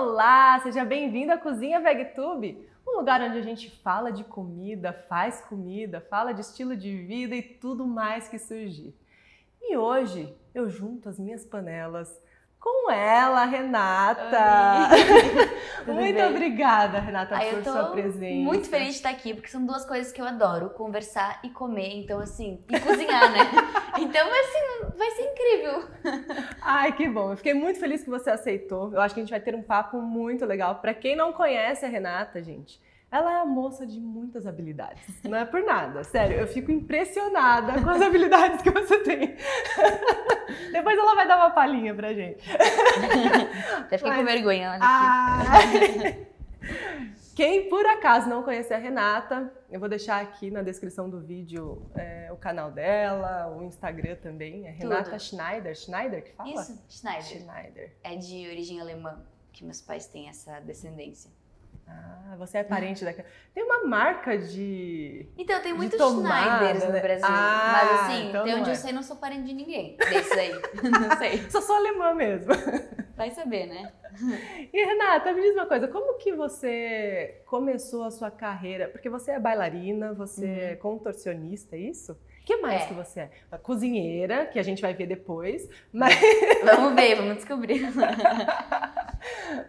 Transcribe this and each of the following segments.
Olá, seja bem-vindo à Cozinha VegTube, um lugar onde a gente fala de comida, faz comida, fala de estilo de vida e tudo mais que surgir. E hoje eu junto as minhas panelas com ela, Renata. muito bem? obrigada, Renata, Ai, por sua presença. Muito feliz de estar aqui, porque são duas coisas que eu adoro: conversar e comer. Então, assim, e cozinhar, né? Então, assim, vai ser incrível. Ai, que bom. Eu fiquei muito feliz que você aceitou. Eu acho que a gente vai ter um papo muito legal. Para quem não conhece a Renata, gente, ela é a moça de muitas habilidades. Não é por nada, sério. Eu fico impressionada com as habilidades que você tem. Depois ela vai dar uma palhinha pra gente. Até fiquei Mas... com vergonha, olha aqui. Quem por acaso não conhecer a Renata, eu vou deixar aqui na descrição do vídeo é, o canal dela, o Instagram também. É Renata Tudo. Schneider. Schneider que fala? Isso, Schneider. Schneider. É de origem alemã, que meus pais têm essa descendência. Ah, você é parente daquela. Tem uma marca de. Então, tem muitos Schneiders no né? Brasil. Ah, mas assim, então tem onde é. eu sei, não sou parente de ninguém. Desses aí. não sei. Só sou alemã mesmo. Vai saber, né? E Renata, me diz uma coisa, como que você começou a sua carreira? Porque você é bailarina, você uhum. é contorcionista, é isso? O que mais é. que você é? Uma cozinheira, que a gente vai ver depois, mas... Vamos ver, vamos descobrir.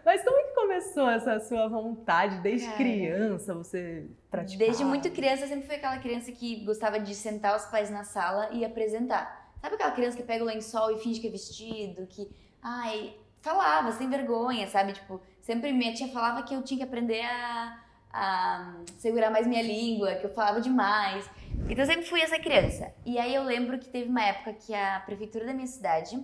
Mas como é que começou essa sua vontade desde Cara, criança você praticar? Desde muito criança, eu sempre fui aquela criança que gostava de sentar os pais na sala e apresentar. Sabe aquela criança que pega o lençol e finge que é vestido, que, ai, falava sem vergonha, sabe? Tipo, sempre minha tia falava que eu tinha que aprender a, a segurar mais minha língua, que eu falava demais. Então eu sempre fui essa criança. E aí eu lembro que teve uma época que a prefeitura da minha cidade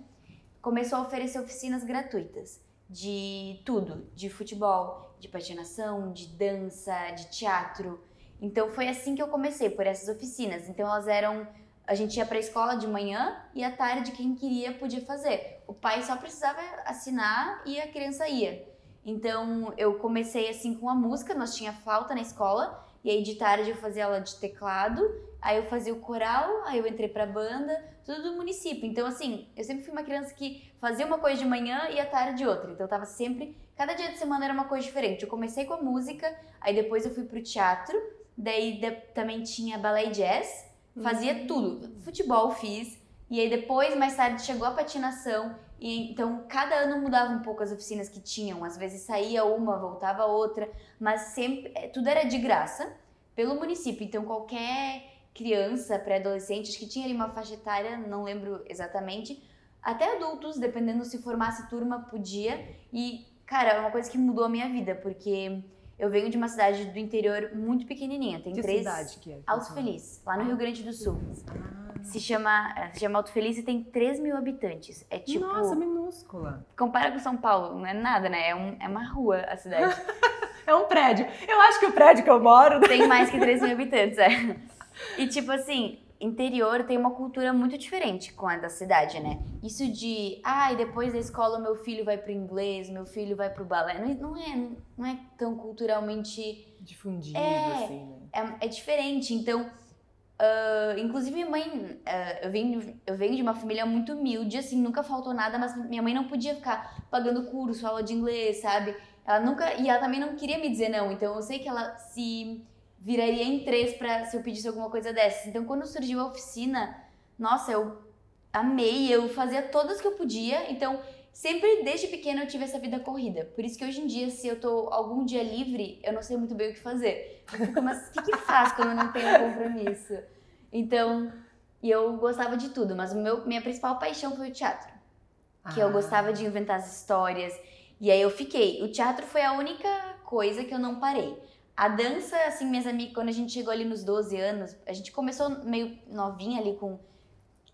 começou a oferecer oficinas gratuitas de tudo, de futebol, de patinação, de dança, de teatro. Então foi assim que eu comecei, por essas oficinas. Então elas eram a gente ia para a escola de manhã e à tarde quem queria podia fazer. O pai só precisava assinar e a criança ia. Então eu comecei assim com a música, nós tinha flauta na escola e aí de tarde eu fazia aula de teclado, aí eu fazia o coral, aí eu entrei pra banda, tudo do município. Então assim, eu sempre fui uma criança que fazia uma coisa de manhã e à tarde outra. Então eu tava sempre, cada dia de semana era uma coisa diferente. Eu comecei com a música, aí depois eu fui pro teatro, daí também tinha balé e jazz, fazia uhum. tudo. Futebol fiz, e aí depois, mais tarde, chegou a patinação. E então cada ano mudava um pouco as oficinas que tinham. Às vezes saía uma, voltava outra, mas sempre é, tudo era de graça pelo município. Então qualquer criança, pré-adolescente, que tinha ali uma faixa etária, não lembro exatamente, até adultos, dependendo se formasse turma, podia. E cara, é uma coisa que mudou a minha vida, porque eu venho de uma cidade do interior muito pequenininha, tem que três. cidade que é? Alto Feliz, lá no Rio Grande do Sul. Ah se chama, é, se chama Alto Feliz e tem 3 mil habitantes. É tipo. Nossa, minúscula. Compara com São Paulo, não é nada, né? É, um, é uma rua a cidade. é um prédio. Eu acho que o prédio que eu moro. Tem mais que 3 mil habitantes, é. E tipo assim, interior tem uma cultura muito diferente com a da cidade, né? Isso de, ai, ah, depois da escola meu filho vai pro inglês, meu filho vai pro balé. Não, não é, não é tão culturalmente difundido é, assim, né? É, é diferente. Então, Uh, inclusive, minha mãe, uh, eu, venho, eu venho de uma família muito humilde, assim, nunca faltou nada, mas minha mãe não podia ficar pagando curso, aula de inglês, sabe? Ela nunca, e ela também não queria me dizer não, então eu sei que ela se viraria em três pra, se eu pedisse alguma coisa dessas. Então, quando surgiu a oficina, nossa, eu amei, eu fazia todas que eu podia, então sempre desde pequena eu tive essa vida corrida. Por isso que hoje em dia, se eu tô algum dia livre, eu não sei muito bem o que fazer. Eu fico, mas o que, que faz quando eu não tenho compromisso? Então, eu gostava de tudo, mas o meu, minha principal paixão foi o teatro. Que ah. eu gostava de inventar as histórias. E aí eu fiquei. O teatro foi a única coisa que eu não parei. A dança, assim, minhas amigas, quando a gente chegou ali nos 12 anos, a gente começou meio novinha ali com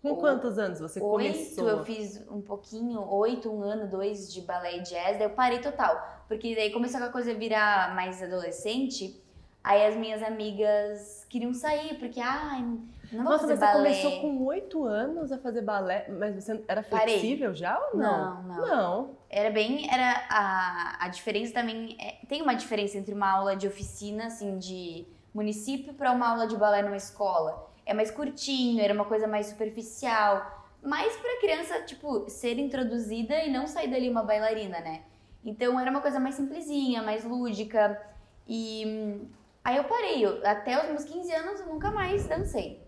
com quantos anos você oito, começou? eu fiz um pouquinho, oito, um ano, dois de balé e jazz, daí eu parei total. Porque daí começou a coisa virar mais adolescente, aí as minhas amigas queriam sair, porque, vou Nossa, fazer você começou com oito anos a fazer balé, mas você era flexível parei. já ou não? Não, não. Não. Era bem, era a, a diferença também, é, tem uma diferença entre uma aula de oficina, assim, de município para uma aula de balé numa escola é mais curtinho, era uma coisa mais superficial. Mais pra criança, tipo, ser introduzida e não sair dali uma bailarina, né? Então era uma coisa mais simplesinha, mais lúdica. E hum, aí eu parei. Eu, até os meus 15 anos eu nunca mais dancei.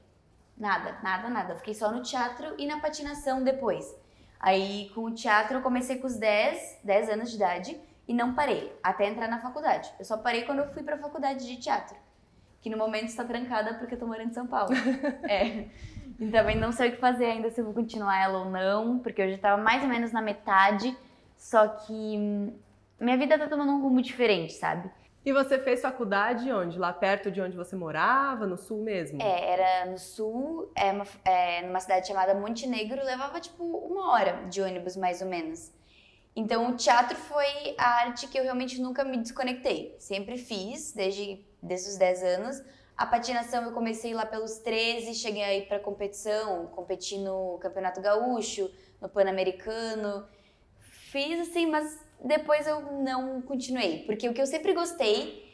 Nada, nada, nada. Fiquei só no teatro e na patinação depois. Aí com o teatro eu comecei com os 10, 10 anos de idade e não parei até entrar na faculdade. Eu só parei quando eu fui pra faculdade de teatro, que no momento está trancada porque eu tô morando em São Paulo. é. E também não sei o que fazer ainda se eu vou continuar ela ou não, porque eu já tava mais ou menos na metade, só que hum, minha vida tá tomando um rumo diferente, sabe? E você fez faculdade onde? Lá perto de onde você morava, no sul mesmo? É, era no sul, é, uma, é numa cidade chamada Montenegro, levava tipo uma hora de ônibus mais ou menos. Então o teatro foi a arte que eu realmente nunca me desconectei. Sempre fiz, desde, desde os 10 anos. A patinação eu comecei lá pelos 13, cheguei aí para competição, competi no Campeonato Gaúcho, no Pan-Americano. Fiz assim, mas depois eu não continuei, porque o que eu sempre gostei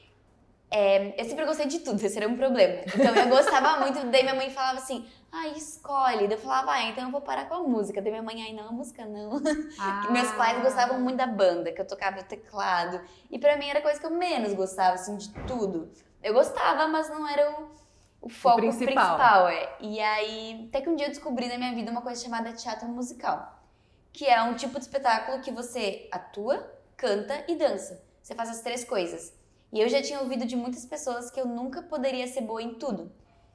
é, eu sempre gostei de tudo, esse era um problema. Então eu gostava muito, daí minha mãe falava assim, ah, escolhe. Daí eu falava, ah, então eu vou parar com a música. Daí minha mãe, ai, não, a música não. Ah. Meus pais gostavam muito da banda, que eu tocava o teclado. E pra mim era a coisa que eu menos gostava, assim, de tudo. Eu gostava, mas não era o, o foco o principal. principal. é. E aí, até que um dia eu descobri na minha vida uma coisa chamada teatro musical que é um tipo de espetáculo que você atua, canta e dança. Você faz as três coisas. E eu já tinha ouvido de muitas pessoas que eu nunca poderia ser boa em tudo.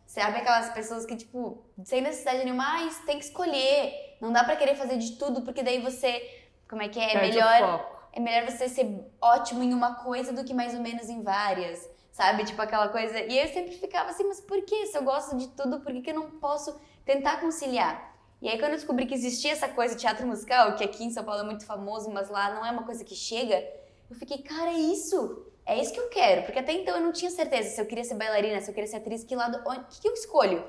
Sabe aquelas pessoas que, tipo, sem necessidade nenhuma, ah, tem que escolher. Não dá para querer fazer de tudo, porque daí você. Como é que é? É melhor. É melhor você ser ótimo em uma coisa do que mais ou menos em várias. Sabe? Tipo aquela coisa. E eu sempre ficava assim, mas por que? Se eu gosto de tudo, por que, que eu não posso tentar conciliar? E aí, quando eu descobri que existia essa coisa de teatro musical, que aqui em São Paulo é muito famoso, mas lá não é uma coisa que chega, eu fiquei, cara, é isso! É isso que eu quero. Porque até então eu não tinha certeza se eu queria ser bailarina, se eu queria ser atriz, que lado, o que, que eu escolho?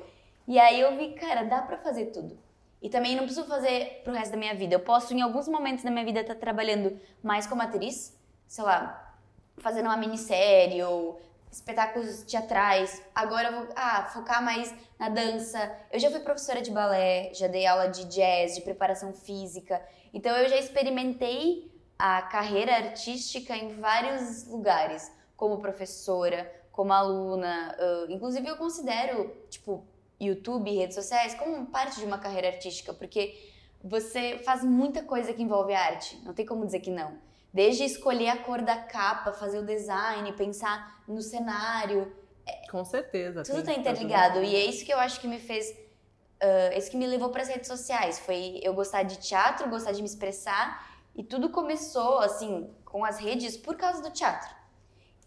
E aí eu vi, cara, dá pra fazer tudo. E também não preciso fazer pro resto da minha vida. Eu posso, em alguns momentos da minha vida, estar tá trabalhando mais como atriz, sei lá, fazendo uma minissérie ou espetáculos teatrais. Agora eu vou ah, focar mais na dança. Eu já fui professora de balé, já dei aula de jazz, de preparação física. Então eu já experimentei a carreira artística em vários lugares, como professora, como aluna. Uh, inclusive eu considero, tipo, YouTube, redes sociais como parte de uma carreira artística, porque você faz muita coisa que envolve arte. Não tem como dizer que não. Desde escolher a cor da capa, fazer o design, pensar no cenário. É, Com certeza. Tudo está interligado. E é isso que eu acho que me fez. Uh, isso que me levou para as redes sociais. Foi eu gostar de teatro, gostar de me expressar. E tudo começou, assim, com as redes por causa do teatro.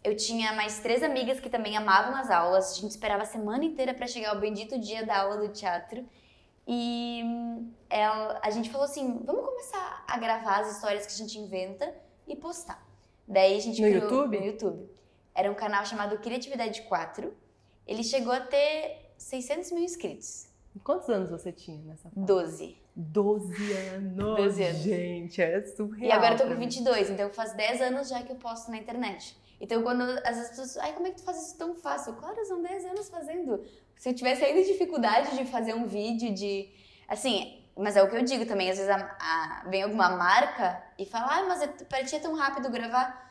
Eu tinha mais três amigas que também amavam as aulas. A gente esperava a semana inteira para chegar o bendito dia da aula do teatro. E hum, ela, a gente falou assim: vamos começar a gravar as histórias que a gente inventa e postar. Daí a gente no criou YouTube? no YouTube. Era um canal chamado Criatividade 4. Ele chegou a ter 600 mil inscritos. Quantos anos você tinha nessa fase? 12. 12 anos. 12 anos. Gente, é surreal. E agora eu tô com 22, então faz 10 anos já que eu posto na internet. Então quando as pessoas, ai, como é que tu faz isso tão fácil? Claro, são 10 anos fazendo. Se eu tivesse ainda dificuldade de fazer um vídeo de assim, mas é o que eu digo também, às vezes a, a, vem alguma marca e fala, ah, mas é, pra ti é tão rápido gravar.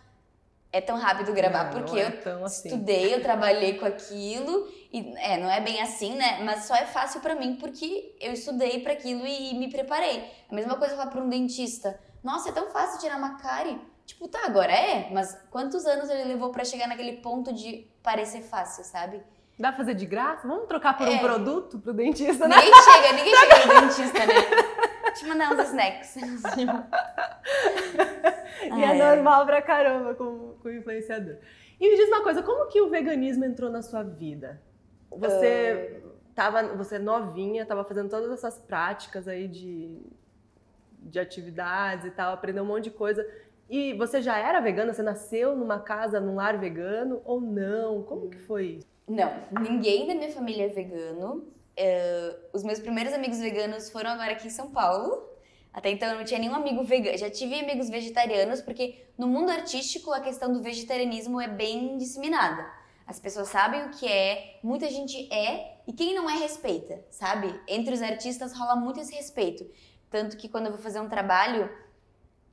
É tão rápido gravar não, porque não é eu assim. estudei, eu trabalhei com aquilo e é, não é bem assim, né? Mas só é fácil para mim porque eu estudei para aquilo e, e, me preparei. A mesma coisa falar para um dentista. Nossa, é tão fácil tirar uma cárie. Tipo, tá, agora é, mas quantos anos ele levou para chegar naquele ponto de parecer fácil, sabe? Dá pra fazer de graça? Vamos trocar por é. um produto pro dentista, né? Ninguém chega, ninguém chega no dentista, né? Eu mandar uns snacks. e é normal pra caramba com, com o influenciador. E me diz uma coisa, como que o veganismo entrou na sua vida? Você uh... tava, você novinha, tava fazendo todas essas práticas aí de, de atividades e tal, aprendeu um monte de coisa. E você já era vegana? Você nasceu numa casa, num lar vegano ou não? Como que foi isso? Não, ninguém da minha família é vegano. Uh, os meus primeiros amigos veganos foram agora aqui em São Paulo. Até então eu não tinha nenhum amigo vegano. Já tive amigos vegetarianos, porque no mundo artístico a questão do vegetarianismo é bem disseminada. As pessoas sabem o que é, muita gente é, e quem não é respeita, sabe? Entre os artistas rola muito esse respeito. Tanto que quando eu vou fazer um trabalho,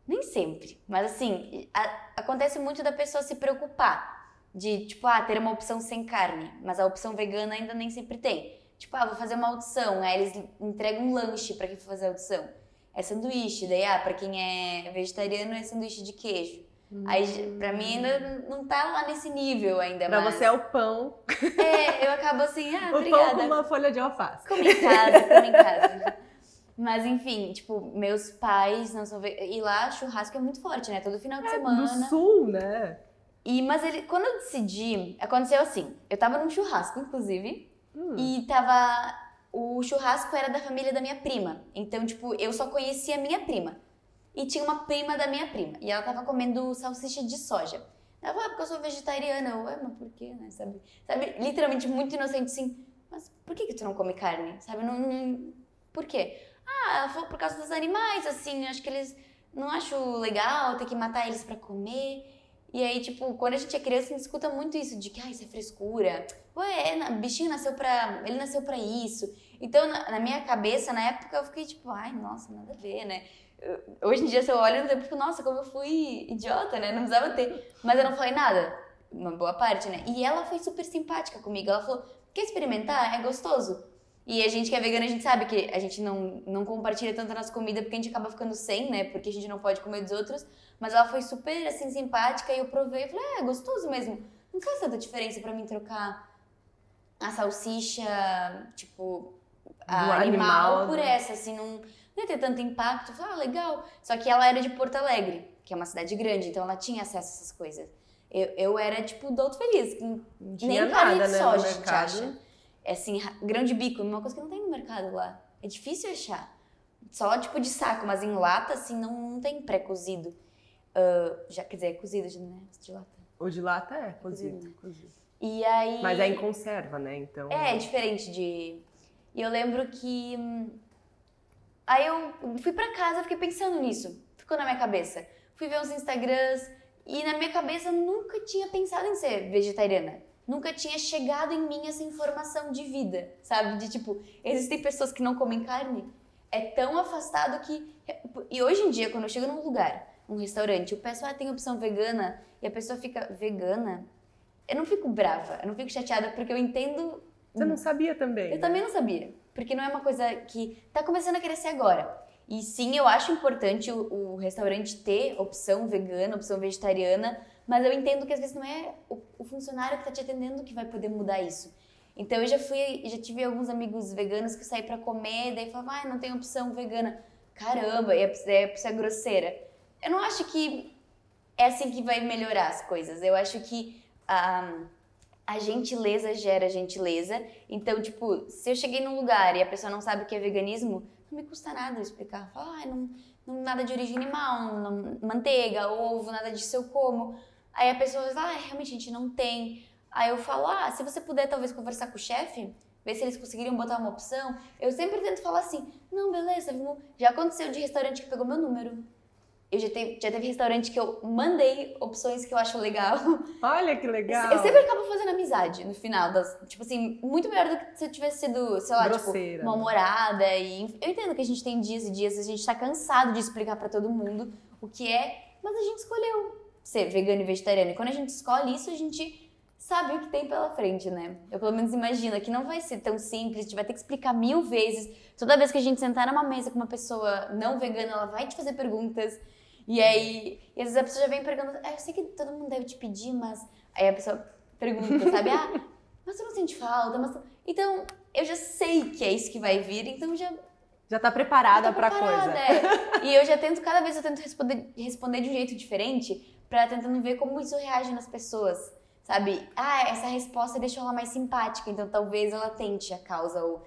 Nem sempre, mas assim, a- acontece muito da pessoa se preocupar. De, tipo, ah, ter uma opção sem carne, mas a opção vegana ainda nem sempre tem. Tipo, ah, vou fazer uma audição, aí eles entregam um lanche pra quem for fazer a audição. É sanduíche, daí, ah, pra quem é vegetariano é sanduíche de queijo. Aí, pra mim, ainda não tá lá nesse nível ainda, Pra mas... você é o pão, É, eu acabo assim, ah, o pão obrigada. com uma folha de alface. Come em casa, come em casa. Mas enfim, tipo, meus pais não são. E lá churrasco é muito forte, né? Todo final de No semana. sul, né? E, mas ele, quando eu decidi, aconteceu assim. Eu tava num churrasco, inclusive, Hum. e tava. O churrasco era da família da minha prima. Então, tipo, eu só conhecia a minha prima. E tinha uma prima da minha prima. E ela tava comendo salsicha de soja. Ela falou, ah, porque eu sou vegetariana. Eu, mas por quê, né? Sabe? Sabe? Literalmente muito inocente, assim. Mas por que, que tu não come carne? Sabe? Não, não- Por quê? Ah, ela falou por causa dos animais, assim. Acho que eles. Não acho legal ter que matar eles pra comer. E aí, tipo, quando a gente é criança, a gente escuta muito isso de que, ah, isso é frescura. Ué, é, bichinho nasceu pra. Ele nasceu pra isso. Então, na, na minha cabeça, na época, eu fiquei tipo, ai, nossa, nada a ver, né? Hoje em dia, se eu olho, eu fico, nossa, como eu fui idiota, né? Não precisava ter. Mas eu não falei nada. Uma boa parte, né? E ela foi super simpática comigo. Ela falou, quer experimentar? É gostoso. E a gente que é vegana, a gente sabe que a gente não, não compartilha tanto a nossa comida porque a gente acaba ficando sem, né? Porque a gente não pode comer dos outros. Mas ela foi super, assim, simpática e eu provei e falei, é, é gostoso mesmo. Não faz tanta diferença pra mim trocar a salsicha, tipo, a animal, animal, por né? essa, assim, não, não ia ter tanto impacto. Falei, ah, legal. Só que ela era de Porto Alegre, que é uma cidade grande, então ela tinha acesso a essas coisas. Eu, eu era, tipo, do outro feliz. Nem nada, de né, soja a gente acha. É assim, grão de bico, uma coisa que não tem no mercado lá. É difícil achar. Só tipo de saco, mas em lata, assim, não, não tem pré-cozido. Ah, já, quer dizer, é cozido, já, né? De lata. O de lata é cozido. Cozido, cozido. E aí. Mas é em conserva, né? Então. É, é diferente de. E eu lembro que. hum, Aí eu fui pra casa, fiquei pensando nisso. Ficou na minha cabeça. Fui ver uns Instagrams e na minha cabeça eu nunca tinha pensado em ser vegetariana. Nunca tinha chegado em mim essa informação de vida, sabe? De tipo, existem pessoas que não comem carne. É tão afastado que. E hoje em dia, quando eu chego num lugar, um restaurante, eu peço, ah, tem opção vegana, e a pessoa fica, vegana? Eu não fico brava, eu não fico chateada, porque eu entendo Você não sabia também. eu né? também não sabia, porque não é uma coisa que tá começando a crescer agora. E sim, eu acho importante o, o restaurante ter opção vegana, opção vegetariana, mas eu entendo que às vezes não é o, o funcionário que tá te atendendo que vai poder mudar isso. Então eu já fui, já tive alguns amigos veganos que saí pra comer, daí falavam, ah, não tem opção vegana. Caramba, e pessoa é a pessoa é grosseira. Eu não acho que é assim que vai melhorar as coisas. Eu acho que a, a gentileza gera gentileza. Então, tipo, se eu cheguei num lugar e a pessoa não sabe o que é veganismo, não me custa nada eu explicar. Falar, ah, não, não nada de origem animal, não- manteiga, ovo, nada disso eu como. Aí a pessoa fala, ah, realmente a gente não tem. Aí eu falo, ah, se você puder talvez conversar com o chefe, ver se eles conseguiriam botar uma opção. Eu sempre tento falar assim, não, beleza, vamos... já aconteceu de restaurante que pegou meu número. Eu já teve, já teve restaurante que eu mandei opções que eu acho legal. Olha que legal. Eu sempre acabo fazendo amizade no final das. Tipo assim, muito melhor do que se eu tivesse sido, sei lá, Grosseira, tipo, mal-humorada. E eu entendo que a gente tem dias e dias, a gente tá cansado de explicar pra todo mundo o que é, mas a gente escolheu ser vegano e vegetariano. E quando a gente escolhe isso, a gente sabe o que tem pela frente, né? Eu pelo menos imagino que não vai ser tão simples, a gente vai ter que explicar mil vezes. Toda vez que a gente sentar numa mesa com uma pessoa não vegana, ela vai te fazer perguntas. E aí, e às vezes a pessoa já vem perguntando, ah, eu sei que todo mundo deve te pedir, mas. Aí a pessoa pergunta, sabe? Ah, mas tu não sente falta, mas. tu-" Então, eu já sei que é isso que vai vir, então já. Já tá preparada pra preparada, coisa. é. E eu já tento, cada vez eu tento responder, responder de um jeito diferente, pra tentando ver como isso reage nas pessoas. Sabe? Ah, essa resposta deixou ela mais simpática, então talvez ela tente a causa, ou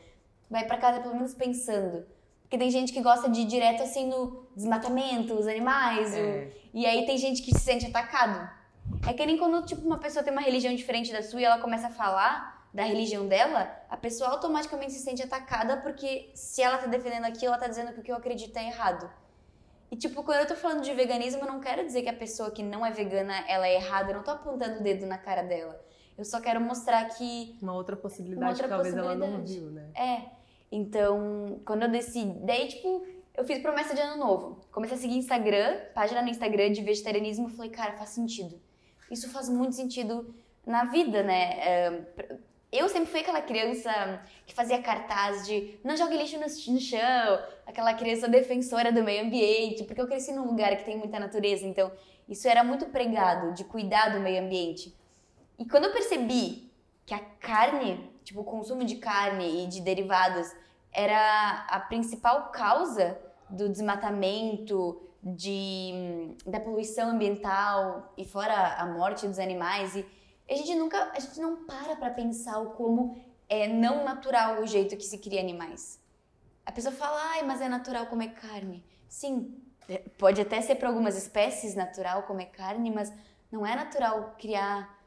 vai pra casa pelo menos pensando. Porque tem gente que gosta de ir direto assim no desmatamento, os animais, o- É. e aí tem gente que se sente atacado. É que nem quando, tipo, uma pessoa tem uma religião diferente da sua e ela começa a falar da religião dela, a pessoa automaticamente se sente atacada porque se ela tá defendendo aquilo, ela tá dizendo que o que eu acredito é errado. E, tipo, quando eu tô falando de veganismo, eu não quero dizer que a pessoa que não é vegana, ela é errada. Eu não tô apontando o dedo na cara dela. Eu só quero mostrar que Uma outra possibilidade Uma outra que talvez ela não viu, né? é. Então, quando eu decidi. Daí, tipo, eu fiz promessa de ano novo. Comecei a seguir Instagram, página no Instagram de vegetarianismo. Falei, cara, faz sentido. Isso faz muito sentido na vida, né? É, eu sempre fui aquela criança que fazia cartaz de não jogue lixo no, chão, aquela criança defensora do meio ambiente, porque eu cresci num lugar que tem muita natureza, então isso era muito pregado, de cuidar do meio ambiente. E quando eu percebi que a carne, tipo, o consumo de carne e de derivados era a principal causa do desmatamento, de, da poluição ambiental e fora a morte dos animais e a gente nunca, a gente não para para pensar o como é não natural o jeito que se cria animais. A pessoa fala, ai, mas é natural comer carne. Sim, é, pode até ser para algumas espécies natural comer carne, mas não é natural criar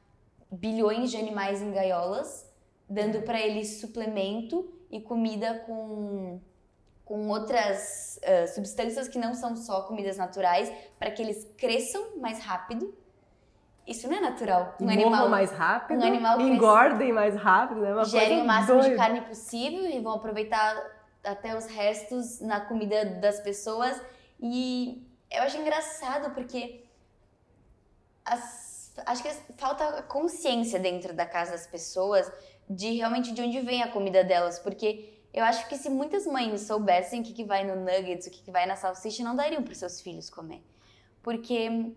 bilhões de animais em gaiolas, dando para eles suplemento e comida com, com outras uh, substâncias que não são só comidas naturais, para que eles cresçam mais rápido isso não é natural. Um Morram animal mais rápido, um animal engordem mais rápido, né? Uma gerem o máximo doida. de carne possível e vão aproveitar até os restos na comida das pessoas. E eu acho engraçado porque as, acho que falta consciência dentro da casa das pessoas de realmente de onde vem a comida delas, porque eu acho que se muitas mães soubessem o que, que vai no nuggets, o que, que vai na salsicha, não dariam para seus filhos comer. Porque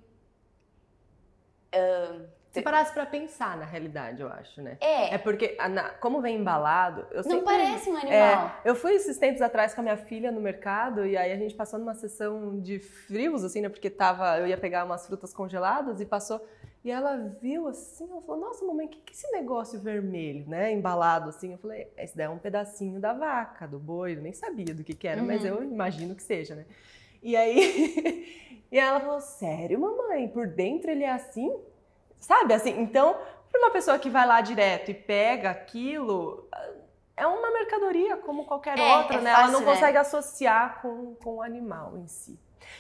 Uh, se parasse pra pensar, na realidade, eu acho, né? É. É porque, como vem embalado, eu Não parece um animal. É, eu fui esses tempos atrás com a minha filha no mercado e aí a gente passou numa sessão de frios, assim, né? Porque tava, eu ia pegar umas frutas congeladas e passou. E ela viu assim, ela falou: Nossa, mamãe, o que, que é esse negócio vermelho, né? Embalado assim. Eu falei: Esse daí é um pedacinho da vaca, do boi. Eu nem sabia do que, que era, uhum. mas eu imagino que seja, né? E aí. E ela falou: Sério, mamãe? Por dentro ele é assim? Sabe assim? Então, para uma pessoa que vai lá direto e pega aquilo, é uma mercadoria como qualquer é, outra, é né? Fácil, ela não né? consegue associar com, com o animal em si.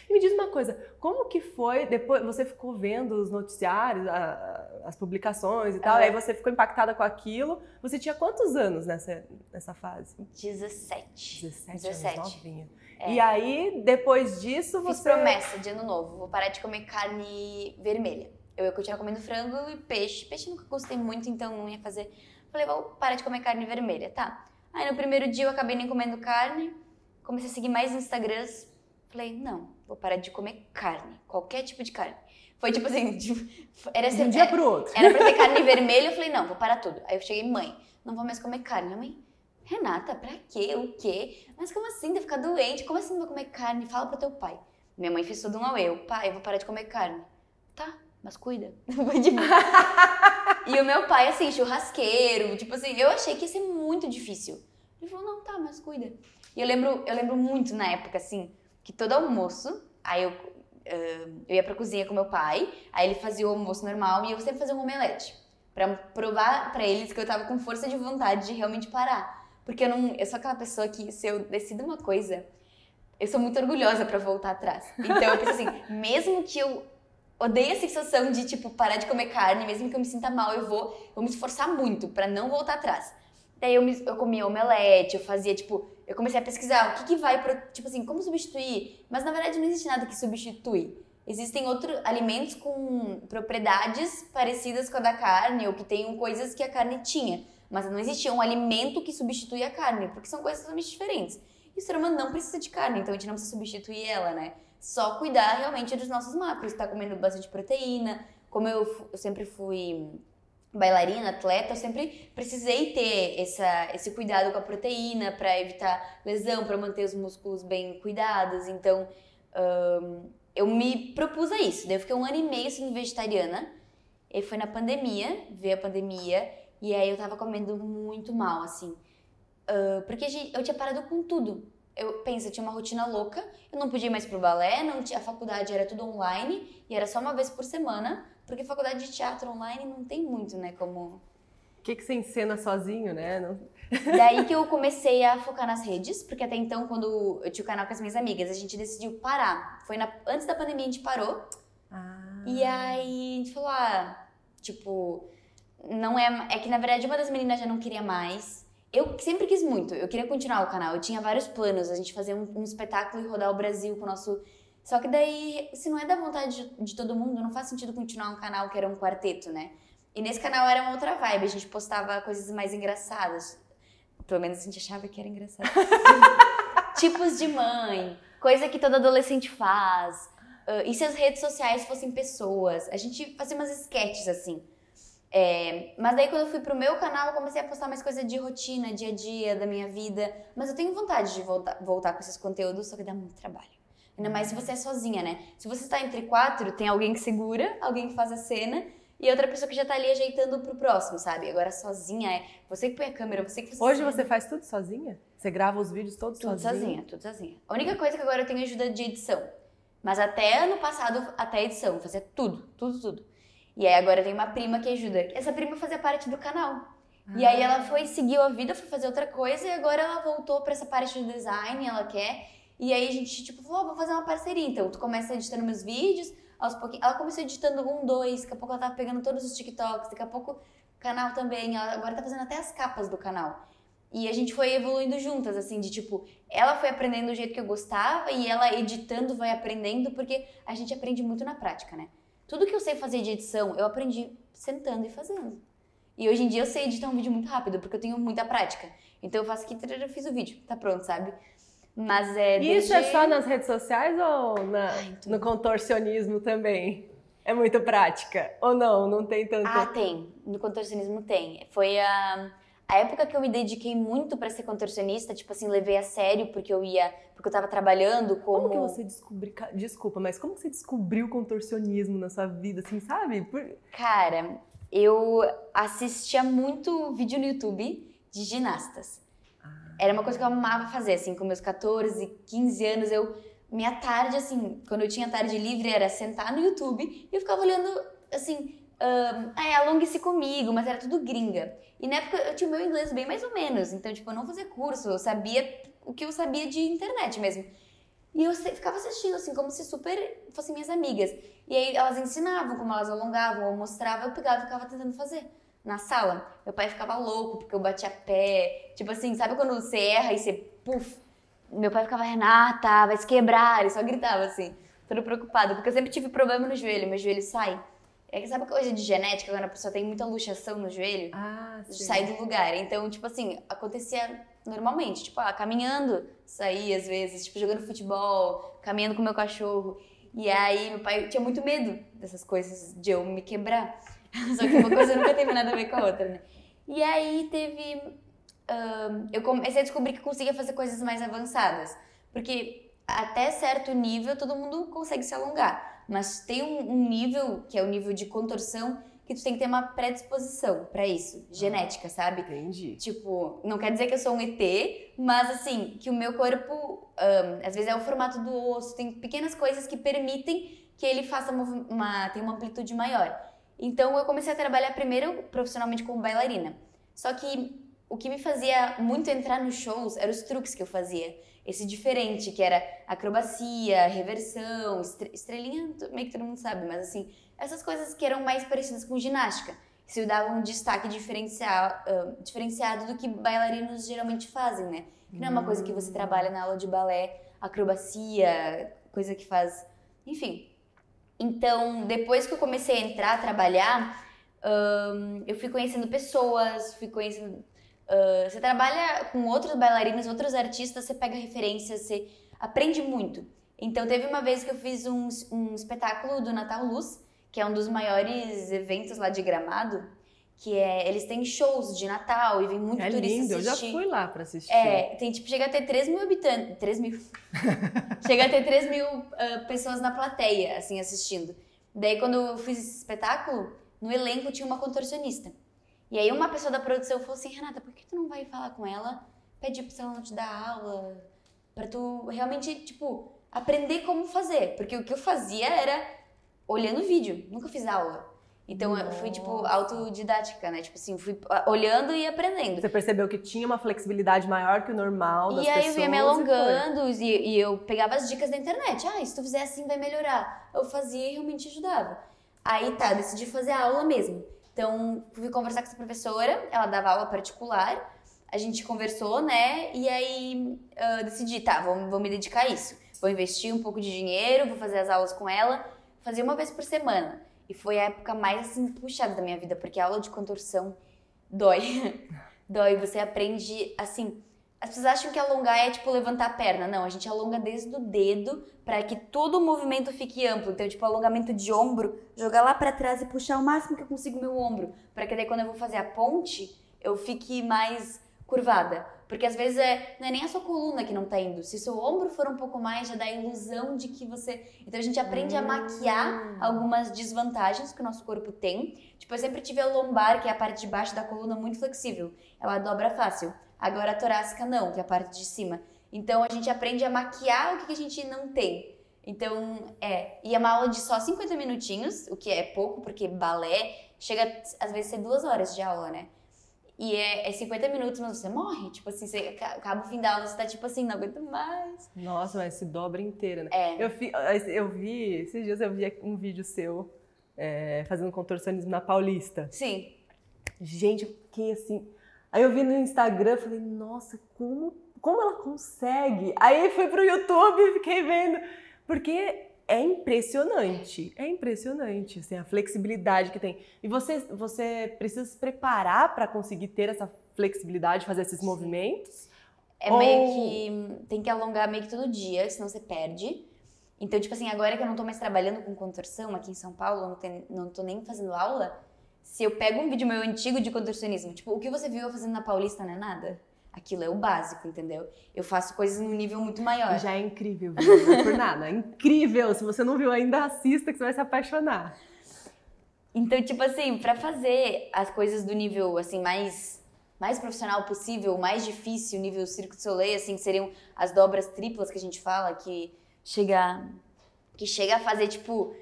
E me diz uma coisa, como que foi, depois você ficou vendo os noticiários, a, as publicações e tal, uhum. aí você ficou impactada com aquilo. Você tinha quantos anos nessa, nessa fase? 17. 17, 17. anos, novinha. É. E aí, depois disso, você... Fiz promessa de ano novo, vou parar de comer carne vermelha. Eu ia continuar comendo frango e peixe. Peixe nunca gostei muito, então não ia fazer. Falei, vou parar de comer carne vermelha, tá. Aí no primeiro dia eu acabei nem comendo carne, comecei a seguir mais Instagrams. Falei, não, vou parar de comer carne, qualquer tipo de carne. Foi tipo assim, tipo, era de um dia pro outro. Era pra ter carne vermelha, eu falei, não, vou parar tudo. Aí eu cheguei, mãe, não vou mais comer carne. Minha mãe, Renata, pra quê? O quê? Mas como assim? Vai ficar doente? Como assim não vai comer carne? Fala pro teu pai. Minha mãe fez tudo um. Eu, pai, eu vou parar de comer carne. Tá, mas cuida. e o meu pai, assim, churrasqueiro, tipo assim, eu achei que ia ser muito difícil. Ele falou, não, tá, mas cuida. E eu lembro, eu lembro muito na época, assim, que todo almoço, aí eu, uh, eu ia pra cozinha com meu pai, aí ele fazia o almoço normal e eu sempre fazia um omelete. Pra provar pra eles que eu tava com força de vontade de realmente parar. Porque eu não. Eu sou aquela pessoa que, se eu decido uma coisa, eu sou muito orgulhosa para voltar atrás. Então eu penso assim, mesmo que eu odeie a sensação de, tipo, parar de comer carne, mesmo que eu me sinta mal, eu vou, vou me esforçar muito para não voltar atrás. Daí eu, me, eu comia omelete, eu fazia, tipo, eu comecei a pesquisar o que, que vai pro, tipo assim, como substituir. Mas na verdade não existe nada que substitui. Existem outros alimentos com propriedades parecidas com a da carne, ou que tenham coisas que a carne tinha. Mas não existia um alimento que substitui a carne, porque são coisas totalmente diferentes. E o ser humano não precisa de carne, então a gente não precisa substituir ela, né? Só cuidar realmente dos nossos macros, tá comendo bastante proteína. Como eu, eu sempre fui bailarina, atleta, eu sempre precisei ter essa, esse cuidado com a proteína para evitar lesão, para manter os músculos bem cuidados. Então, eu me propus a isso. Daí eu fiquei um ano e meio sendo vegetariana. E foi na pandemia, veio a pandemia, e aí eu tava comendo muito mal, assim. Uh, porque eu tinha parado com tudo. Eu penso, eu tinha uma rotina louca, eu não podia mais pro balé, não tinha, a faculdade era tudo online e era só uma vez por semana, porque faculdade de teatro online não tem muito, né, como... O que, que você encena sozinho, né? Não... Daí que eu comecei a focar nas redes, porque até então, quando eu tinha o canal com as minhas amigas, a gente decidiu parar. Foi na... antes da pandemia, a gente parou. Ah. E aí a gente falou, ah, tipo, não é. É que na verdade uma das meninas já não queria mais. eu sempre quis muito, eu queria continuar o canal, eu tinha vários planos, a gente fazer um, um espetáculo e rodar o Brasil com o nosso. Só que daí, se não é da vontade de, de, todo mundo, não faz sentido continuar um canal que era um quarteto, né? E nesse canal era uma outra vibe, a gente postava coisas mais engraçadas. Pelo menos a gente achava que era engraçado. Tipos de mãe, coisa que todo adolescente faz. Uh, e se as redes sociais fossem pessoas? A gente fazia umas sketches assim. É, mas daí quando eu fui pro meu canal, eu comecei a postar mais coisa de rotina, dia a dia, da minha vida. Mas eu tenho vontade de voltar, voltar com esses conteúdos, só que dá muito trabalho. Ainda mais se você é sozinha, né? Se você está entre quatro, tem alguém que segura, alguém que faz a cena e outra pessoa que já tá ali ajeitando pro próximo, sabe? Agora sozinha é você que põe a câmera, você que faz Hoje você faz tudo sozinha? Você grava os vídeos todos tudo sozinha? Tudo sozinha, tudo sozinha. A única coisa é que agora eu tenho ajuda de edição. Mas até ano passado, até edição, fazia tudo, tudo, tudo. E aí agora tem uma prima que ajuda. Essa prima fazia parte do canal. Ah. E aí ela foi, seguiu a vida, foi fazer outra coisa e agora ela voltou para essa parte de design, ela quer. E aí a gente, tipo, falou, vamos fazer uma parceria. Então, tu começa editando meus vídeos, aos pouquinhos. Ela começou editando um, dois, daqui a pouco ela tava pegando todos os TikToks, daqui a pouco o canal também. Ela agora tá fazendo até as capas do canal. E a gente foi evoluindo juntas, assim, de tipo, ela foi aprendendo do jeito que eu gostava e ela editando vai aprendendo, porque a gente aprende muito na prática, né? Tudo que eu sei fazer de edição, eu aprendi sentando e fazendo. E hoje em dia eu sei editar um vídeo muito rápido, porque eu tenho muita prática. Então eu faço aqui, eu fiz o vídeo, tá pronto, sabe? Mas é. Isso é só nas redes sociais ou na, Ai, no contorcionismo também? É muito prática? Ou não? Não tem tanto. Ah, tem. No contorcionismo tem. Foi a. A época que eu me dediquei muito para ser contorcionista, tipo assim, levei a sério porque eu ia, porque eu tava trabalhando como Como que você descobriu, desculpa, mas como que você descobriu o contorcionismo na sua vida, assim, sabe? Por... Cara, eu assistia muito vídeo no YouTube de ginastas. Era uma coisa que eu amava fazer, assim, com meus 14, 15 anos, eu minha tarde assim, quando eu tinha tarde livre era sentar no YouTube e eu ficava olhando assim, ah, é, alongue-se comigo, mas era tudo gringa. E na época eu tinha o meu inglês bem mais ou menos, então, tipo, eu não fazia curso, eu sabia o que eu sabia de internet mesmo. E eu ficava assistindo, assim, como se super fossem minhas amigas. E aí elas ensinavam como elas alongavam, ou mostravam, eu pegava e ficava tentando fazer. Na sala, meu pai ficava louco porque eu batia pé. Tipo assim, sabe quando você erra e você, puf? Meu pai ficava, Renata, vai se quebrar. Ele só gritava assim, todo preocupado, porque eu sempre tive problema no joelho, meu joelho sai. É que sabe que hoje é de genética, quando a pessoa tem muita luxação no joelho, ah, sai do lugar. Então, tipo assim, acontecia normalmente, tipo, ah, caminhando, saía às vezes, tipo, jogando futebol, caminhando com meu cachorro. E aí, meu pai tinha muito medo dessas coisas, de eu me quebrar. Só que uma coisa nunca teve nada a ver com a outra, né? E aí teve. Eu comecei a descobrir que conseguia fazer coisas mais avançadas. Porque até certo nível todo mundo consegue se alongar mas tem um, um, nível, que é o nível de contorção, que tu tem que ter uma predisposição para isso, genética, sabe? Entendi. Tipo, não quer dizer que eu sou um ET, mas assim, que o meu corpo, um, às vezes é o formato do osso, tem pequenas coisas que permitem que ele faça uma, uma, tem uma amplitude maior. Então eu comecei a trabalhar primeiro profissionalmente como bailarina. Só que o que me fazia muito entrar nos shows eram os truques que eu fazia esse diferente, que era acrobacia, reversão, estrelinha, meio que todo mundo sabe, mas assim, essas coisas que eram mais parecidas com ginástica. Isso dava um destaque uh, diferenciado do que bailarinos geralmente fazem, né? Que não é uma coisa que você trabalha na aula de balé, acrobacia, coisa que faz. Enfim. Então, depois que eu comecei a entrar, a trabalhar, um, eu fui conhecendo pessoas, fui conhecendo Uh, você trabalha com outros bailarinos, outros artistas, você pega referências, você aprende muito. Então, teve uma vez que eu fiz um, um espetáculo do Natal Luz, que é um dos maiores eventos lá de Gramado, que é, eles têm shows de Natal e vem muito é turista lindo, assistir. eu já fui lá para assistir. É, tem tipo, chega a ter 3 mil habitantes, 3 mil, chega a ter 3 mil uh, pessoas na plateia, assim, assistindo. Daí, quando eu fiz esse espetáculo, no elenco tinha uma contorcionista. E aí uma pessoa da produção falou assim, Renata, por que tu não vai falar com ela, pedir pra ela não te dar aula, pra tu realmente, tipo, aprender como fazer? Porque o que eu fazia era olhando vídeo, nunca fiz aula. Então Nossa. eu fui, tipo, autodidática, né? Tipo assim, fui olhando e aprendendo. Você percebeu que tinha uma flexibilidade maior que o normal das e aí pessoas? eu ia me alongando e, e, eu pegava as dicas da internet. Ah, se tu fizer assim vai melhorar. Eu fazia e realmente ajudava. Aí tá, decidi fazer a aula mesmo. Então, fui conversar com essa professora, ela dava aula particular. a gente conversou, né? E aí uh, decidi, tá, vou, vou me dedicar a isso. Vou investir um pouco de dinheiro, vou fazer as aulas com ela, fazer uma vez por semana. E foi a época mais assim, puxada da minha vida, porque a aula de contorção dói. dói, você aprende assim. As pessoas acham que alongar é tipo levantar a perna. Não, a gente alonga desde o dedo para que todo o movimento fique amplo. Então, tipo, alongamento de ombro, jogar lá para trás e puxar o máximo que eu consigo meu ombro, para que daí quando eu vou fazer a ponte, eu fique mais curvada. Porque às vezes é, não é nem a sua coluna que não tá indo. Se seu ombro for um pouco mais, já dá a ilusão de que você. Então a gente aprende a maquiar hum. algumas desvantagens que o nosso corpo tem. Tipo, eu sempre tive a lombar, que é a parte de baixo da coluna, muito flexível. Ela dobra fácil. Agora a torácica não, que é a parte de cima. Então a gente aprende a maquiar o que a gente não tem. Então, é. E é uma aula de só 50 minutinhos, o que é pouco, porque balé chega às vezes a ser duas horas de aula, né? E é, é 50 minutos, mas você morre. Tipo assim, você acaba o fim da aula, você tá tipo assim, não aguento mais. Nossa, mas se dobra inteira, né? É. Eu, fi, eu vi, esses dias eu vi um vídeo seu é, fazendo contorcionismo na Paulista. Sim. Gente, eu fiquei assim. Aí eu vi no Instagram, falei, nossa, como, como ela consegue? Aí fui pro YouTube e fiquei vendo. Porque é impressionante, é impressionante, assim, a flexibilidade que tem. E você, você precisa se preparar para conseguir ter essa flexibilidade, fazer esses movimentos? É Ou... meio que tem que alongar meio que todo dia, senão você perde. Então, tipo assim, agora que eu não tô mais trabalhando com contorção aqui em São Paulo, não, tem, não tô nem fazendo aula, se eu pego um vídeo meu antigo de contorcionismo, tipo, o que você viu eu fazendo na Paulista não é nada? Aquilo é o básico, entendeu? Eu faço coisas num nível muito maior. Já é incrível, viu? não é por nada. É incrível. Se você não viu ainda, assista que você vai se apaixonar. Então, tipo assim, para fazer as coisas do nível assim mais mais profissional possível, mais difícil, nível Circo de Soleil, assim, que seriam as dobras triplas que a gente fala, que chega que chega a fazer tipo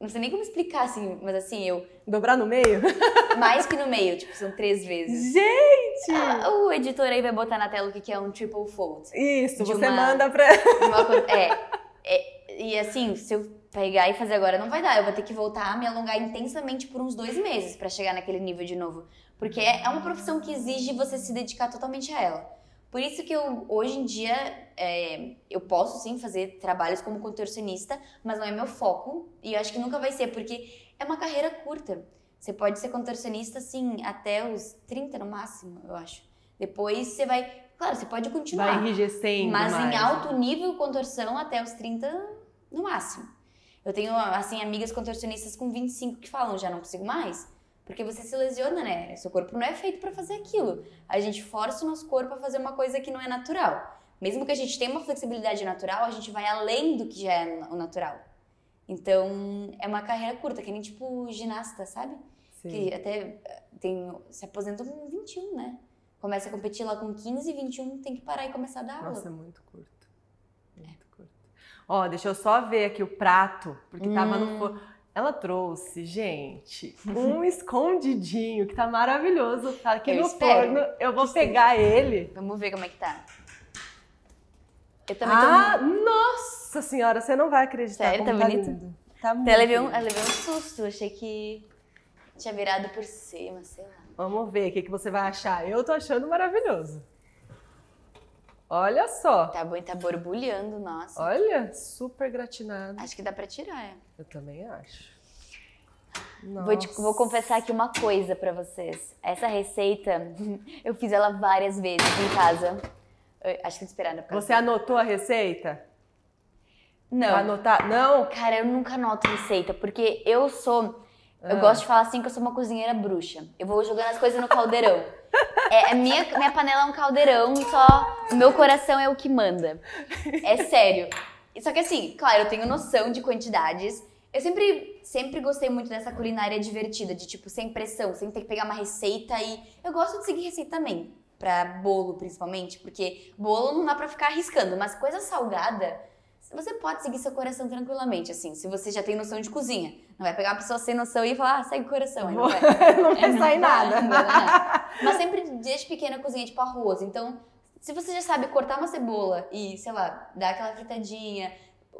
não sei nem como explicar, assim, mas assim, eu. Dobrar no meio? Mais que no meio, tipo, são três vezes. Gente! Ah, o editor aí vai botar na tela o que é um triple fold. Isso, você uma, manda pra. Uma, é, é. E assim, se eu pegar e fazer agora, não vai dar. Eu vou ter que voltar a me alongar intensamente por uns dois meses para chegar naquele nível de novo. Porque é uma profissão que exige você se dedicar totalmente a ela. Por isso que eu, hoje em dia, é, eu posso sim fazer trabalhos como contorcionista, mas não é meu foco. E eu acho que nunca vai ser, porque é uma carreira curta. Você pode ser contorcionista, assim, até os 30 no máximo, eu acho. Depois você vai. Claro, você pode continuar. Vai enrijecendo. Mas mais. em alto nível contorção até os 30 no máximo. Eu tenho, assim, amigas contorcionistas com 25 que falam, já não consigo mais. Porque você se lesiona, né? Seu corpo não é feito para fazer aquilo. A gente força o nosso corpo a fazer uma coisa que não é natural. Mesmo que a gente tenha uma flexibilidade natural, a gente vai além do que já é o natural. Então, é uma carreira curta, que nem tipo ginasta, sabe? Sim. Que até tem, se aposenta com 21, né? Começa a competir lá com 15, 21, tem que parar e começar a dar aula. Nossa, é muito curto. Muito é. curto. Ó, deixa eu só ver aqui o prato, porque hum. tava no hum. Ela trouxe, gente, um escondidinho que tá maravilhoso. Tá aqui eu no espero. forno. Eu vou pegar ele. Vamos ver como é que tá. Eu também ah, tô... nossa senhora, você não vai acreditar. Sério, tá, tá bonito? Lindo. Tá muito eu levei, um, eu levei um susto, achei que tinha virado por cima, sei lá. Vamos ver o que, que você vai achar. Eu tô achando maravilhoso. Olha só. Tá bom, tá borbulhando, nossa. Olha, super gratinado. Acho que dá pra tirar, é. Eu também acho. Vou, te, vou, confessar aqui uma coisa para vocês. Essa receita, eu fiz ela várias vezes em casa. Eu, acho que esperando. Você anotou a receita? Não. anotar? Não? Cara, eu nunca anoto receita, porque eu sou. Ah. Eu gosto de falar assim que eu sou uma cozinheira bruxa. Eu vou jogando as coisas no caldeirão. É, minha, minha panela é um caldeirão, só o meu coração é o que manda. É sério. Só que assim, claro, eu tenho noção de quantidades. Eu sempre, sempre gostei muito dessa culinária divertida, de tipo, sem pressão, sem ter que pegar uma receita e. Eu gosto de seguir receita também. Pra bolo, principalmente, porque bolo não dá pra ficar arriscando, mas coisa salgada, você pode seguir seu coração tranquilamente, assim, se você já tem noção de cozinha. Não vai pegar uma pessoa sem noção e falar, ah, segue o coração. Não, vai, não vai é, sair nada. Não, Mas sempre desde pequena cozinha, tipo arroz. Então, se você já sabe cortar uma cebola e, sei lá, dar aquela fritadinha,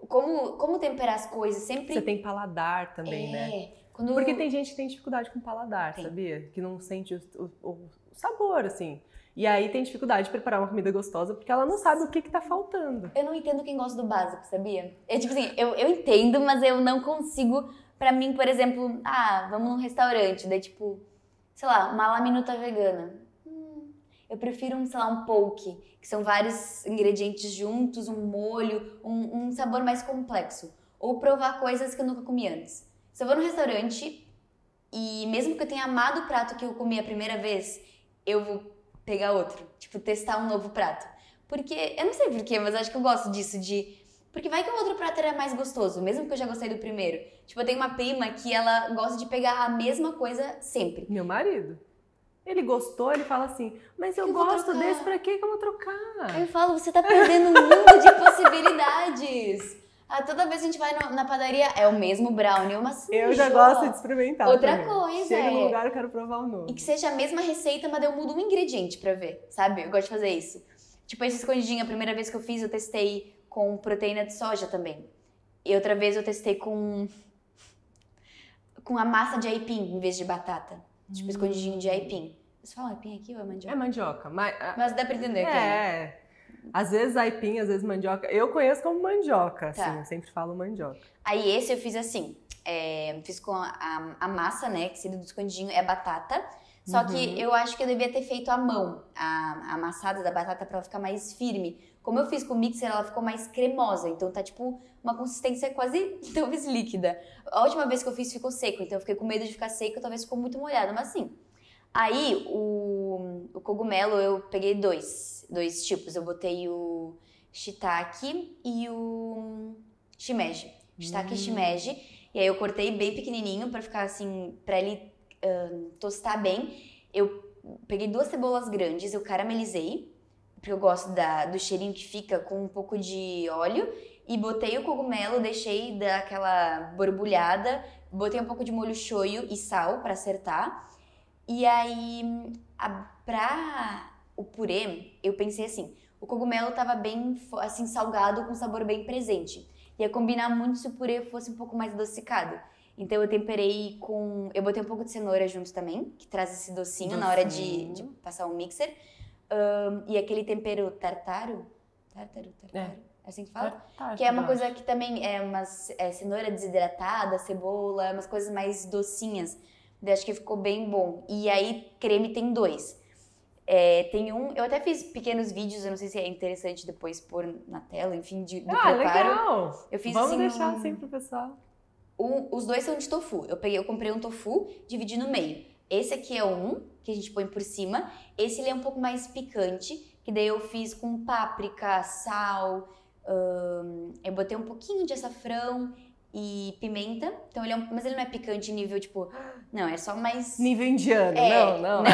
como, como temperar as coisas, sempre. Você tem paladar também, é, né? Quando... Porque tem gente que tem dificuldade com paladar, tem. sabia? Que não sente o, o, o sabor, assim. E aí tem dificuldade de preparar uma comida gostosa porque ela não sabe o que, que tá faltando. Eu não entendo quem gosta do básico, sabia? É tipo assim, eu, eu entendo, mas eu não consigo. Pra mim, por exemplo, ah, vamos num restaurante, daí tipo, sei lá, uma laminuta vegana. Hum, eu prefiro um, sei lá, um poke, que são vários ingredientes juntos, um molho, um, um sabor mais complexo. Ou provar coisas que eu nunca comi antes. Se eu vou num restaurante e mesmo que eu tenha amado o prato que eu comi a primeira vez, eu vou pegar outro. Tipo, testar um novo prato. Porque, eu não sei porquê, mas acho que eu gosto disso, de. Porque vai que o outro prato era mais gostoso, mesmo que eu já gostei do primeiro. Tipo, eu tenho uma prima que ela gosta de pegar a mesma coisa sempre. Meu marido. Ele gostou, ele fala assim, mas eu, Eu gosto trocar." desse, pra que eu vou trocar? Eu falo, você tá perdendo um mundo de possibilidades. Ah, toda vez que a gente vai no- na padaria, é o mesmo brownie, uma Eu já gosto de experimentar. Outra também. coisa, Chega no é. lugar, eu quero provar o novo. E que seja a mesma receita, mas eu mudo um ingrediente pra ver, sabe? Eu gosto de fazer isso. Tipo, esse escondidinho, a primeira vez que eu fiz, eu testei com proteína de soja também. E outra vez eu testei com com a massa de aipim em vez de batata. Tipo, escondidinho de aipim. Você fala aipim aqui ou é mandioca? É mandioca, mas... Mas dá pra entender que é. É. Às vezes aipim, às vezes mandioca. Eu conheço como mandioca, Tá. assim, eu sempre falo mandioca. Aí esse eu fiz assim, é, fiz com a, a- a massa, né, que seria do escondidinho, é batata. Só Uhum. que eu acho que eu devia ter feito à mão a, a amassada da batata pra ela ficar mais firme. Como eu fiz com o mixer, ela ficou mais cremosa. Então tá tipo uma consistência quase talvez líquida. A última vez que eu fiz ficou seco, então eu fiquei com medo de ficar seco, talvez ficou muito molhado, mas assim. Aí o, o cogumelo eu peguei dois, dois tipos. Eu botei o shiitake e o shimeji. Shiitake e Hum. shimeji. E aí eu cortei bem pequenininho pra ficar assim, pra ele tostar bem. Eu peguei duas cebolas grandes, eu caramelizei, porque eu gosto da, do cheirinho que fica com um pouco de óleo. E botei o cogumelo, deixei daquela borbulhada, botei um pouco de molho shoyu e sal pra acertar. E aí, a, pra o purê, eu pensei assim, o cogumelo tava bem, assim, salgado, com sabor bem presente. Ia combinar muito se o purê fosse um pouco mais adocicado. Então eu temperei com. Eu botei um pouco de cenoura junto também, que traz esse docinho, na hora de, Docinho. de passar o mixer. Ahn, e aquele tempero tartaro. Tartaro, tartaro. É assim que fala? Tá, Que é uma eu coisa que também é uma é, cenoura desidratada, cebola, umas coisas mais docinhas. Daí acho que ficou bem bom. E aí, creme tem dois. É, tem um, eu até fiz pequenos vídeos, eu não sei se é interessante depois pôr na tela, enfim, de, do Ah, preparo. legal. Eu fiz Vamos assim, deixar um- assim pro pessoal. O- os dois são de tofu. Eu peguei, eu comprei um tofu, dividi no meio. Esse aqui é um que a gente põe por cima. Esse ele é um pouco mais picante, que daí eu fiz com páprica, sal. eu botei um pouquinho de açafrão e pimenta. Então ele é um, mas ele não é picante nível tipo, não, é só mais Nível indiano, é, não, não.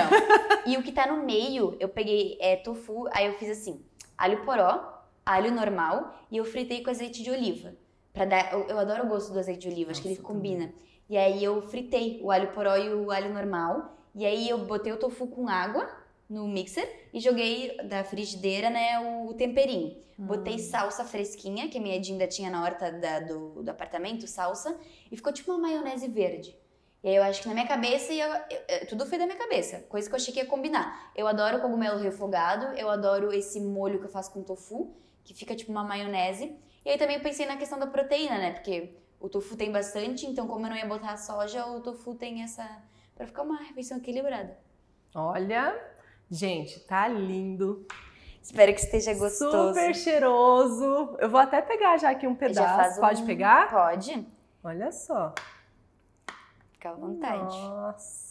E o que tá no meio, eu peguei é, tofu, aí eu fiz assim, alho poró, alho normal e eu fritei com azeite de oliva. Pra dar, eu, eu adoro o gosto do azeite de oliva, acho que ele Nossa, combina. E aí eu fritei o alho poró e o alho normal. E aí eu botei o tofu com água no mixer e joguei da frigideira, né, o temperinho. Hum. Botei salsa fresquinha, que a minha Dinda tinha na horta da- do, do apartamento, salsa, e ficou tipo uma maionese verde. E aí eu acho que na minha cabeça, eu- eu- tudo foi da minha cabeça, coisa que eu achei que ia combinar. Eu adoro cogumelo refogado, eu adoro esse molho que eu faço com tofu, que fica tipo uma maionese. E aí também pensei na questão da proteína, né? Porque o tofu tem bastante, então como eu não ia botar soja, o tofu tem essa... Pra ficar uma refeição equilibrada. Olha, gente, tá lindo. Espero que esteja gostoso. Super cheiroso. Eu vou até pegar já aqui um pedaço. Pode um- pegar? Pode. Olha só. Fica à vontade. Nossa.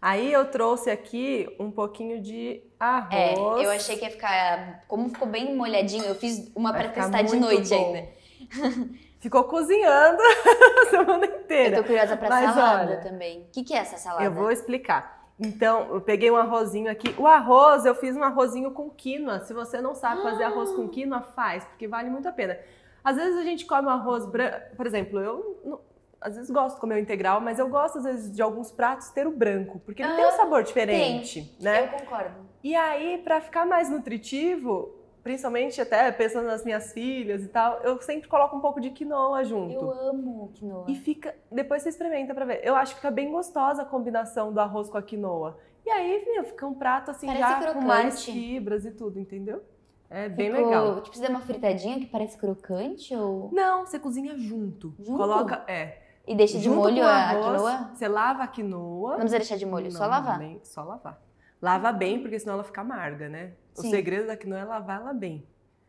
Aí eu trouxe aqui um pouquinho de arroz. É, eu achei que ia ficar. Como ficou bem molhadinho, eu fiz uma ficar testar de noite bom. ainda. Ficou cozinhando a semana Eu inteira. tô curiosa pra Mas salada olha, também. O que, que é essa salada? Eu vou explicar. Então, eu peguei um arrozinho aqui. O arroz, eu fiz um arrozinho com quinoa. Se você não sabe fazer Ah! arroz com quinoa, faz, porque vale muito a pena. Às vezes a gente come um arroz branco. Por exemplo, eu às vezes gosto de comer o integral, mas eu gosto às vezes de alguns pratos ter o branco, porque ele tem um Ah, sabor diferente, né? Eu concordo. E aí, pra ficar mais nutritivo, principalmente até pensando nas minhas filhas e tal, eu sempre coloco um pouco de quinoa junto. Eu amo quinoa. E fica. Depois você experimenta pra ver. Eu acho que fica bem gostosa a combinação do arroz com a quinoa. E aí, meu, fica um prato assim Parece já com mais crocante. fibras e tudo, entendeu? É bem Ficou- legal. Tipo, você dá uma fritadinha que parece crocante ou... Não, você cozinha junto. Junto? Coloca, é. E deixa de molho com a, a arroz, quinoa? Você lava a quinoa. Não precisa deixar de molho, só Não, lavar. nem- só lavar. Lava bem, porque senão ela fica amarga, né? O Sim. segredo da quinoa é lavar ela bem.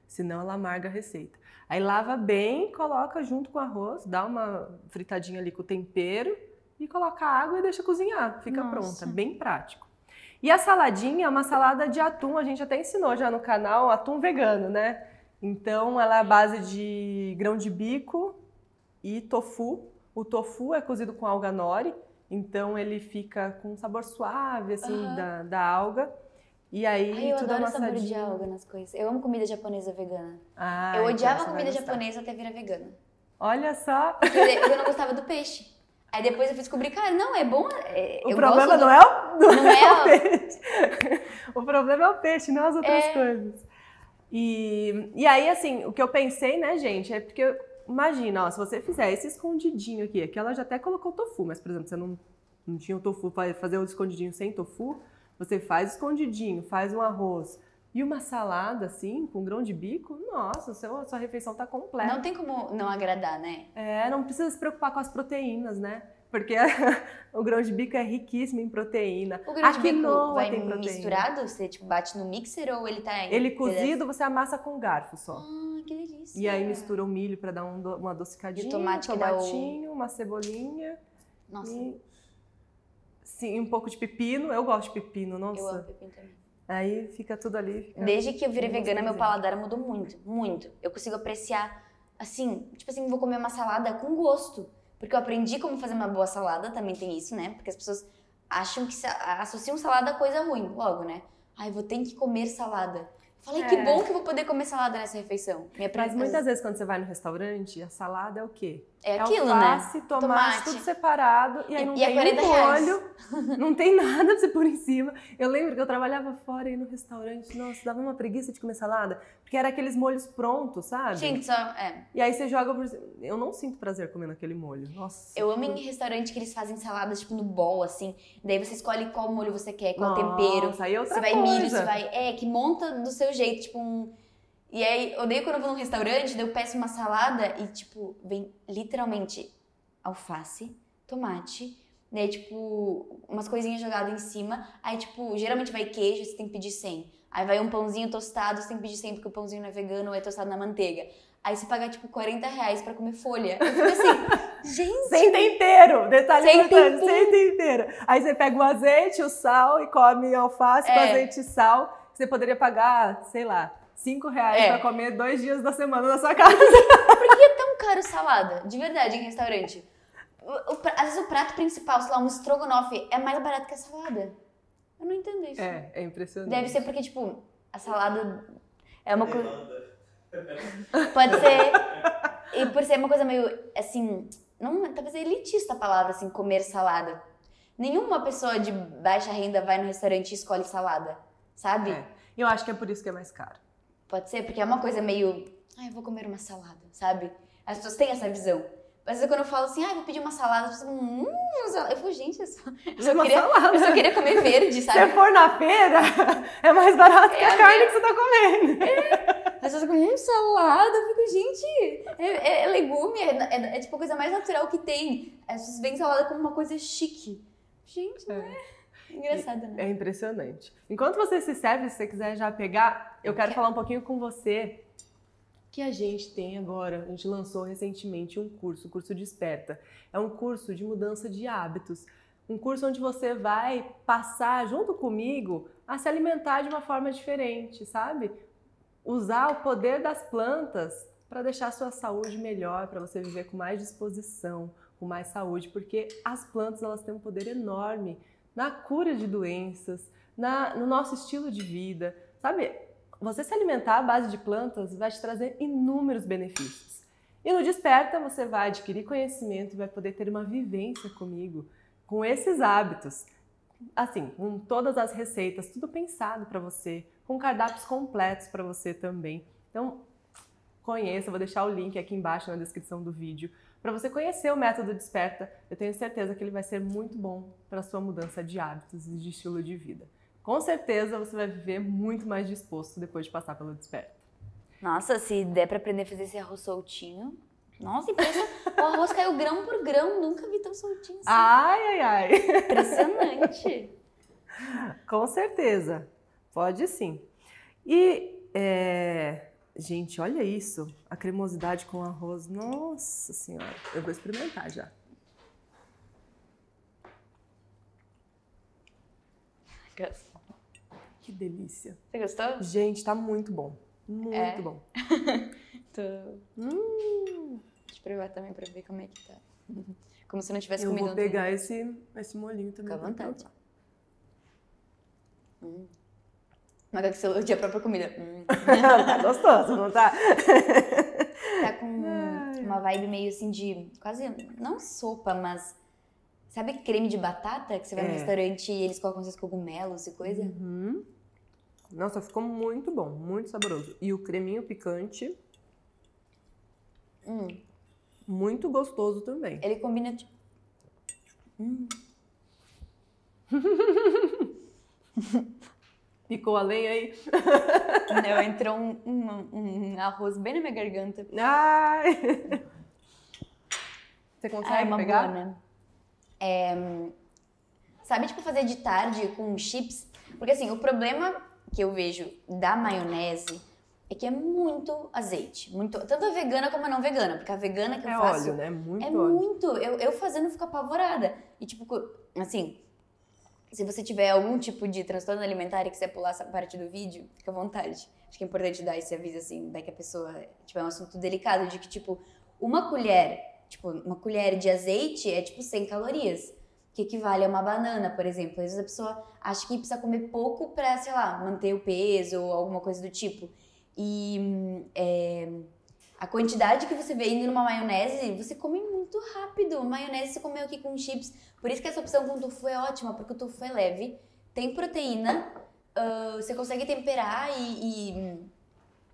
Senão ela amarga a receita. Aí lava bem, coloca junto com o arroz, dá uma fritadinha ali com o tempero e coloca água e deixa cozinhar. Fica Nossa. pronta. Bem prático. E a saladinha é uma salada de atum, a gente até ensinou já no canal, atum vegano, né? Então ela é a base de grão de bico e tofu. O tofu é cozido com alga nori, então ele fica com um sabor suave, assim, Aham. da, da alga. E aí Ai, eu tu dá adoro sabor de alga nas coisas. Eu amo comida japonesa vegana. Ah, eu então odiava comida japonesa até virar vegana. Olha só, Porque eu, não gostava do peixe. Aí depois eu fui descobrir, cara, não, é bom. é- o eu problema do- não é o, não Não é é o peixe. o problema é o peixe, não as outras É. coisas. E, e aí, assim, o que eu pensei, né, gente, é porque, imagina, ó, se você fizer esse escondidinho aqui, aqui ela já até colocou tofu, mas, por exemplo, você não, não tinha o tofu para fazer o escondidinho sem tofu, você faz escondidinho, faz um arroz e uma salada, assim, com grão de bico, nossa, seu, a sua refeição tá completa. Não tem como não agradar, né? É, não precisa se preocupar com as proteínas, né? Porque o grão de bico é riquíssimo em proteína. O grão de bico vai tem proteína. misturado? Você tipo, bate no mixer ou ele tá em Ele cozido, você amassa com garfo só. Ah, que delícia. E aí mistura o milho para dar um uma adocicadinha, E tomate dá o- tomatinho, uma cebolinha Nossa, e sim, um pouco de pepino. Eu gosto de pepino, nossa. eu amo pepino também. Aí fica tudo ali. Fica... Desde que eu virei vegana, meu paladar mudou muito, muito. Eu consigo apreciar, assim, tipo assim, vou comer uma salada com gosto. Porque eu aprendi como fazer uma boa salada, também tem isso, né? Porque as pessoas acham que associam salada a coisa ruim, logo, né? Ai, vou ter que comer salada. Falei, que É. bom que eu vou poder comer salada nessa refeição. Minha Mas muitas vezes quando você vai no restaurante, a salada é o quê? É aquilo, né? alface, tomate, Tomate. tudo separado. E aí E- não e é tem 40 um reais. molho, não tem nada pra você pôr em cima. Eu lembro que eu trabalhava fora e no restaurante, nossa, dava uma preguiça de comer salada. Porque era aqueles molhos prontos, sabe? Gente, só. É. E aí você joga por. Eu não sinto prazer comendo aquele molho. Nossa. Eu amo em restaurante que eles fazem saladas, tipo, no bowl, assim. Daí você escolhe qual molho você quer, qual Nossa, tempero. Aí é outra Você vai coisa. milho, você vai. É, que monta do seu jeito, tipo um. E aí, eu odeio quando eu vou num restaurante, daí eu peço uma salada e, tipo, vem literalmente alface, tomate, daí, tipo, umas coisinhas jogadas em cima. Aí, tipo, geralmente vai queijo, você tem que pedir 100. Aí vai um pãozinho tostado, você tem que pedir 100 porque o pãozinho não é vegano ou é tostado na manteiga. Aí você paga, tipo, 40 reais pra comer folha. Eu fico assim, gente. Sem tempero! Detalhe Sem importante, sem tempero. Aí você pega o azeite, o sal e come alface com É. azeite e sal. Você poderia pagar, sei lá, 5 reais É. pra comer dois dias da semana na sua casa. tão caro salada, de verdade, em restaurante. O- o às vezes o prato principal, sei lá, um estrogonofe, é mais barato que a salada. Eu não entendo isso. É, é impressionante. Deve ser porque, tipo, a salada é uma coisa. Pode ser. E por ser uma coisa meio, assim, não, talvez é elitista a palavra, assim, comer salada. Nenhuma pessoa de baixa renda vai no restaurante e escolhe salada, sabe? É. Eu acho que é por isso que é mais caro. Pode ser, porque é uma coisa meio. Ai, eu vou comer uma salada, sabe? As pessoas têm essa visão. Vezes quando eu falo assim, ah, vou pedir uma salada, as pessoas hum, salada. Eu falo, gente, eu só, eu só queria, salada. eu só queria comer verde, Se sabe? você for na feira, é mais barato que É a a carne minha- que você tá comendo. As pessoas ficam, hum, salada. Eu fico, gente, é, é- é legume, é, é- é, tipo a coisa mais natural que tem. As pessoas veem salada como uma coisa chique. Gente, não é? Engraçado, né? É impressionante. Enquanto você se serve, se você quiser já pegar, eu quero falar um pouquinho com você que a gente tem agora. A gente lançou recentemente um curso, o curso Desperta. É um curso de mudança de hábitos. Um curso onde você vai passar junto comigo a se alimentar de uma forma diferente, sabe? Usar o poder das plantas para deixar a sua saúde melhor, para você viver com mais disposição, com mais saúde, porque as plantas elas têm um poder enorme na cura de doenças, na, no nosso estilo de vida. Sabe, você se alimentar à base de plantas vai te trazer inúmeros benefícios. E no Desperta você vai adquirir conhecimento e vai poder ter uma vivência comigo, com esses hábitos. Assim, com todas as receitas, tudo pensado para você, com cardápios completos para você também. Então, conheça, vou deixar o link aqui embaixo na descrição do vídeo para você conhecer o método Desperta. Eu tenho certeza que ele vai ser muito bom para sua mudança de hábitos e de estilo de vida. Com certeza você vai viver muito mais disposto depois de passar pelo Desperta. Nossa, se der para aprender a fazer esse arroz soltinho, nossa, impressionante. o arroz caiu grão por grão, nunca vi tão soltinho assim. Ai, ai, ai. Impressionante. Com certeza. Pode sim. E, é... gente, olha isso. A cremosidade com arroz. Nossa Senhora. Eu vou experimentar já. Que delícia. Você gostou? Gente, tá muito bom. Muito É? bom. Tô... Hum, Deixa eu provar também pra ver como é que tá. Como se eu não tivesse eu comido vou ontem. pegar esse, esse molhinho também. Fica à vontade. provar. Mas que você elogia a própria comida. Hum. tá gostoso, não tá? Tá com uma vibe meio assim de. Quase. Não sopa, mas. Sabe creme de batata que você vai no É. restaurante e eles colocam esses cogumelos e coisa? Uhum. Nossa, ficou muito bom, muito saboroso. E o creminho picante, Hum. muito gostoso também. Ele combina. Tipo... Picou a lenha aí? Não, entrou um, um- um arroz bem na minha garganta. Ai! Você consegue é uma pegar? boa, né? É, sabe, tipo, fazer de tarde com chips? Porque, assim, o problema que eu vejo da maionese é que é muito azeite. Muito, tanto a vegana como a não vegana. Porque a vegana que eu É faço... óleo, né? Muito É óleo. muito. Eu, eu fazendo fico apavorada. E, tipo, assim, se você tiver algum tipo de transtorno alimentar e quiser pular essa parte do vídeo, fica à vontade. Acho que é importante dar esse aviso, assim, daí que a pessoa tiver um assunto delicado, de que, tipo, uma colher, tipo, uma colher de azeite é, tipo, 100 calorias. Que equivale a uma banana, por exemplo. Às vezes a pessoa acha que precisa comer pouco pra, sei lá, manter o peso ou alguma coisa do tipo. E hum, é, a quantidade que você vê indo numa maionese, você come muito rápido. Maionese você comeu aqui com chips. Por isso que essa opção com tofu é ótima, porque o tofu é leve, tem proteína, ah, você consegue temperar e, e,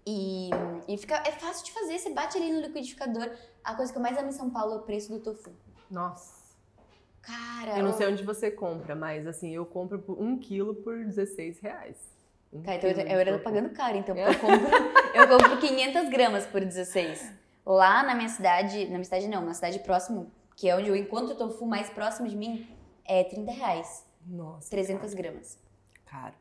e, e fica, é fácil de fazer. Você bate ali no liquidificador. A coisa que eu mais amo em São Paulo é o preço do tofu. Nossa. Cara, Eu não sei onde você compra, mas assim, eu compro por um quilo por 16 reais. Um Cara, então eu, eu era tofu. pagando caro, então, porque eu compro, eu compro 500 gramas por 16. Lá na minha cidade, na minha cidade não, na cidade próxima, que é onde eu encontro o tofu mais próximo de mim, é 30 reais, Nossa, 300 gramas. caro.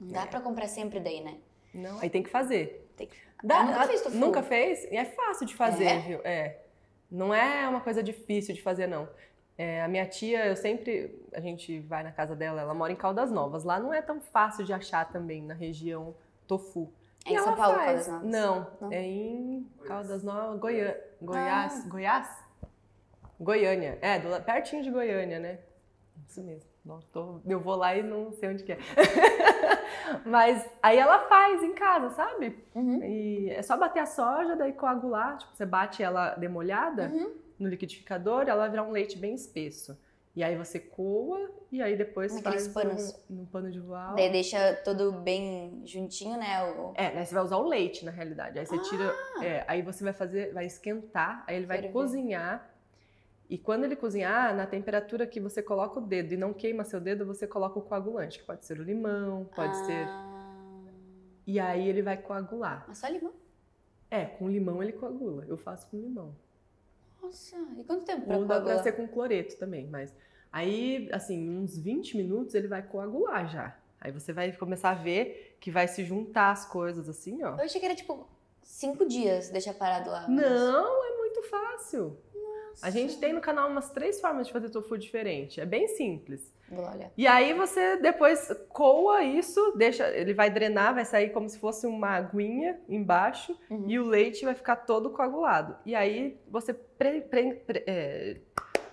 Não dá É. pra comprar sempre daí, né? Não, aí tem que fazer. Tem que- Dá- Eu nunca fiz tofu. Nunca fez? E é fácil de fazer, É? viu? É. Não é uma coisa difícil de fazer, não. É, a minha tia, eu sempre. A gente vai na casa dela, ela mora em Caldas Novas. Lá não é tão fácil de achar também na região tofu. É em São Paulo, faz. Caldas Novas? Não, Não. é em Caldas Novas, Goiânia. Goiás. Ah. Goiás? Goiânia. É, do, pertinho de Goiânia, né? Isso mesmo. Não, tô- eu vou lá e não sei onde que é. Mas aí ela faz em casa, sabe? Uhum. E é só bater a soja, daí coagular. Tipo, você bate ela demolhada Uhum. no liquidificador, ela vai virar um leite bem espesso. E aí você coa e aí depois Naqueles faz panos. no, no pano de voal. Daí deixa todo bem juntinho, né? O... É, né? Você vai usar o leite, na realidade. Aí você tira. Ah! é, aí você vai fazer, vai esquentar, aí ele vai Ferver. cozinhar. E quando ele cozinhar, na temperatura que você coloca o dedo e não queima seu dedo, você coloca o coagulante, que pode ser o limão, pode ser. Ah, E aí ele vai coagular. Mas só limão? É, com limão ele coagula. Eu faço com limão. Nossa, e quanto tempo pra Ou dá pra coagular? ser com cloreto também, mas aí, assim, uns 20 minutos ele vai coagular já. Aí você vai começar a ver que vai se juntar as coisas assim, ó. Eu achei que era tipo cinco dias deixar parado lá. mas- Não, é muito fácil. A gente tem no canal umas três formas de fazer tofu diferente. É bem simples. Olhar. E aí você depois coa isso, deixa, ele vai drenar, vai sair como se fosse uma aguinha embaixo Uhum. e o leite vai ficar todo coagulado. E aí você pre- pre- pre- é,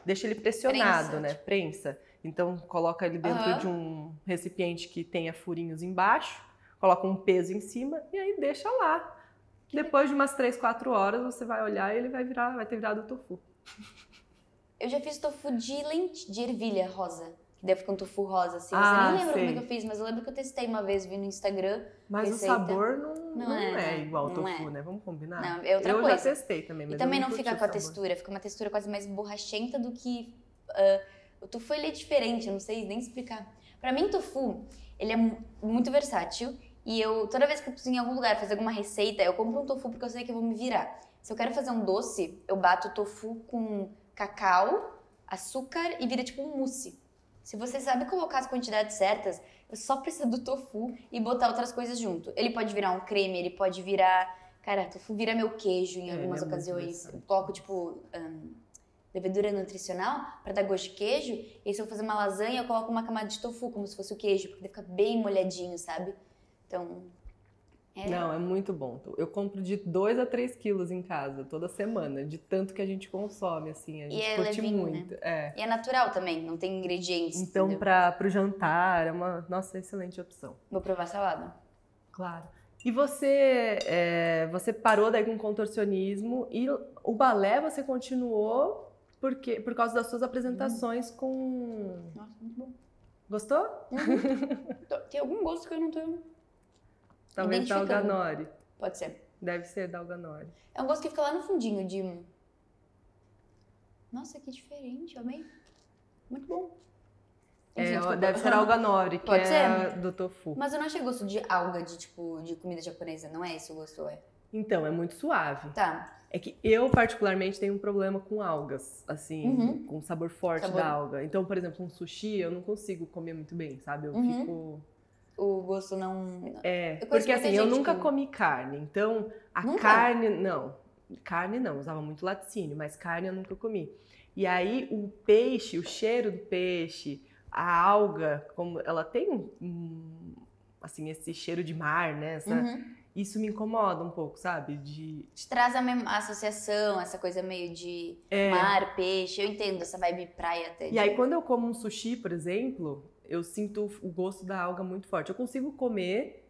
deixa ele pressionado, Prensa, né? Prensa. Então coloca ele dentro Aham. de um recipiente que tenha furinhos embaixo, coloca um peso em cima e aí deixa lá. Depois de umas 3, 4 horas você vai olhar e ele vai virar, vai ter virado tofu. Eu já fiz tofu de lente, de ervilha rosa. Daí um tofu rosa, assim. Ah, Você nem lembra sei. como é que eu fiz, mas eu lembro que eu testei uma vez, vi no Instagram. Mas Receita. o sabor não, não, Não é, é, igual ao tofu, é. né? Vamos combinar? Não, é outra eu coisa. já testei também, mas E eu também não fica com a textura, fica uma textura quase mais borrachenta do que. ah, o tofu ele é diferente, eu não sei nem explicar. Pra mim, tofu, ele é mu- muito versátil. E eu, toda vez que eu preciso ir em algum lugar fazer alguma receita, eu compro um tofu porque eu sei que eu vou me virar. Se eu quero fazer um doce, eu bato o tofu com cacau, açúcar e vira tipo um mousse. Se você sabe colocar as quantidades certas, eu só preciso do tofu e botar outras coisas junto. Ele pode virar um creme, ele pode virar. Cara, tofu vira meu queijo em É, algumas é muito ocasiões. Eu coloco, tipo, ahn, levedura nutricional pra dar gosto de queijo. E aí, se eu fazer uma lasanha, eu coloco uma camada de tofu, como se fosse o queijo, porque ele fica bem molhadinho, sabe? Então. É, Não, é muito bom. Eu compro de 2 a 3 quilos em casa, toda semana, de tanto que a gente consome, assim. A gente é curte levinho, né? muito. É. E é natural também, não tem ingredientes. Então, para pro jantar, é uma, nossa, excelente opção. Vou provar salada. Claro. E você, é, você parou daí com o contorcionismo e o balé você continuou porque, por causa das suas apresentações com... Nossa, muito bom. Gostou? Tem algum gosto que eu não tô. Talvez da Identificando. Alganori. Pode ser. Deve ser da Alganori. É um gosto que fica lá no fundinho de. Nossa, que diferente, amei. Muito bom. É, Gente, deve ser Alganori, que Pode é do tofu. Mas eu não achei gosto de alga, de tipo, de comida japonesa. Não é esse o gosto, é? Então, é muito suave. Tá. É que eu, particularmente, tenho um problema com algas, assim, Uhum. com o sabor forte Sabor. da alga. Então, por exemplo, um sushi eu não consigo comer muito bem, sabe? Eu Uhum. fico. O gosto não. É, porque assim, eu nunca que- comi carne. Então, a Nunca? carne. Não. Carne não, usava muito laticínio, mas carne eu nunca comi. E aí, o peixe, o cheiro do peixe, a alga, como ela tem um. assim, esse cheiro de mar, né? Essa- Uhum. Isso me incomoda um pouco, sabe? De. Te traz a mesma associação, essa coisa meio de É. mar, peixe. Eu entendo essa vibe praia até. E aí, quando eu como um sushi, por exemplo, eu sinto o gosto da alga muito forte. Eu consigo comer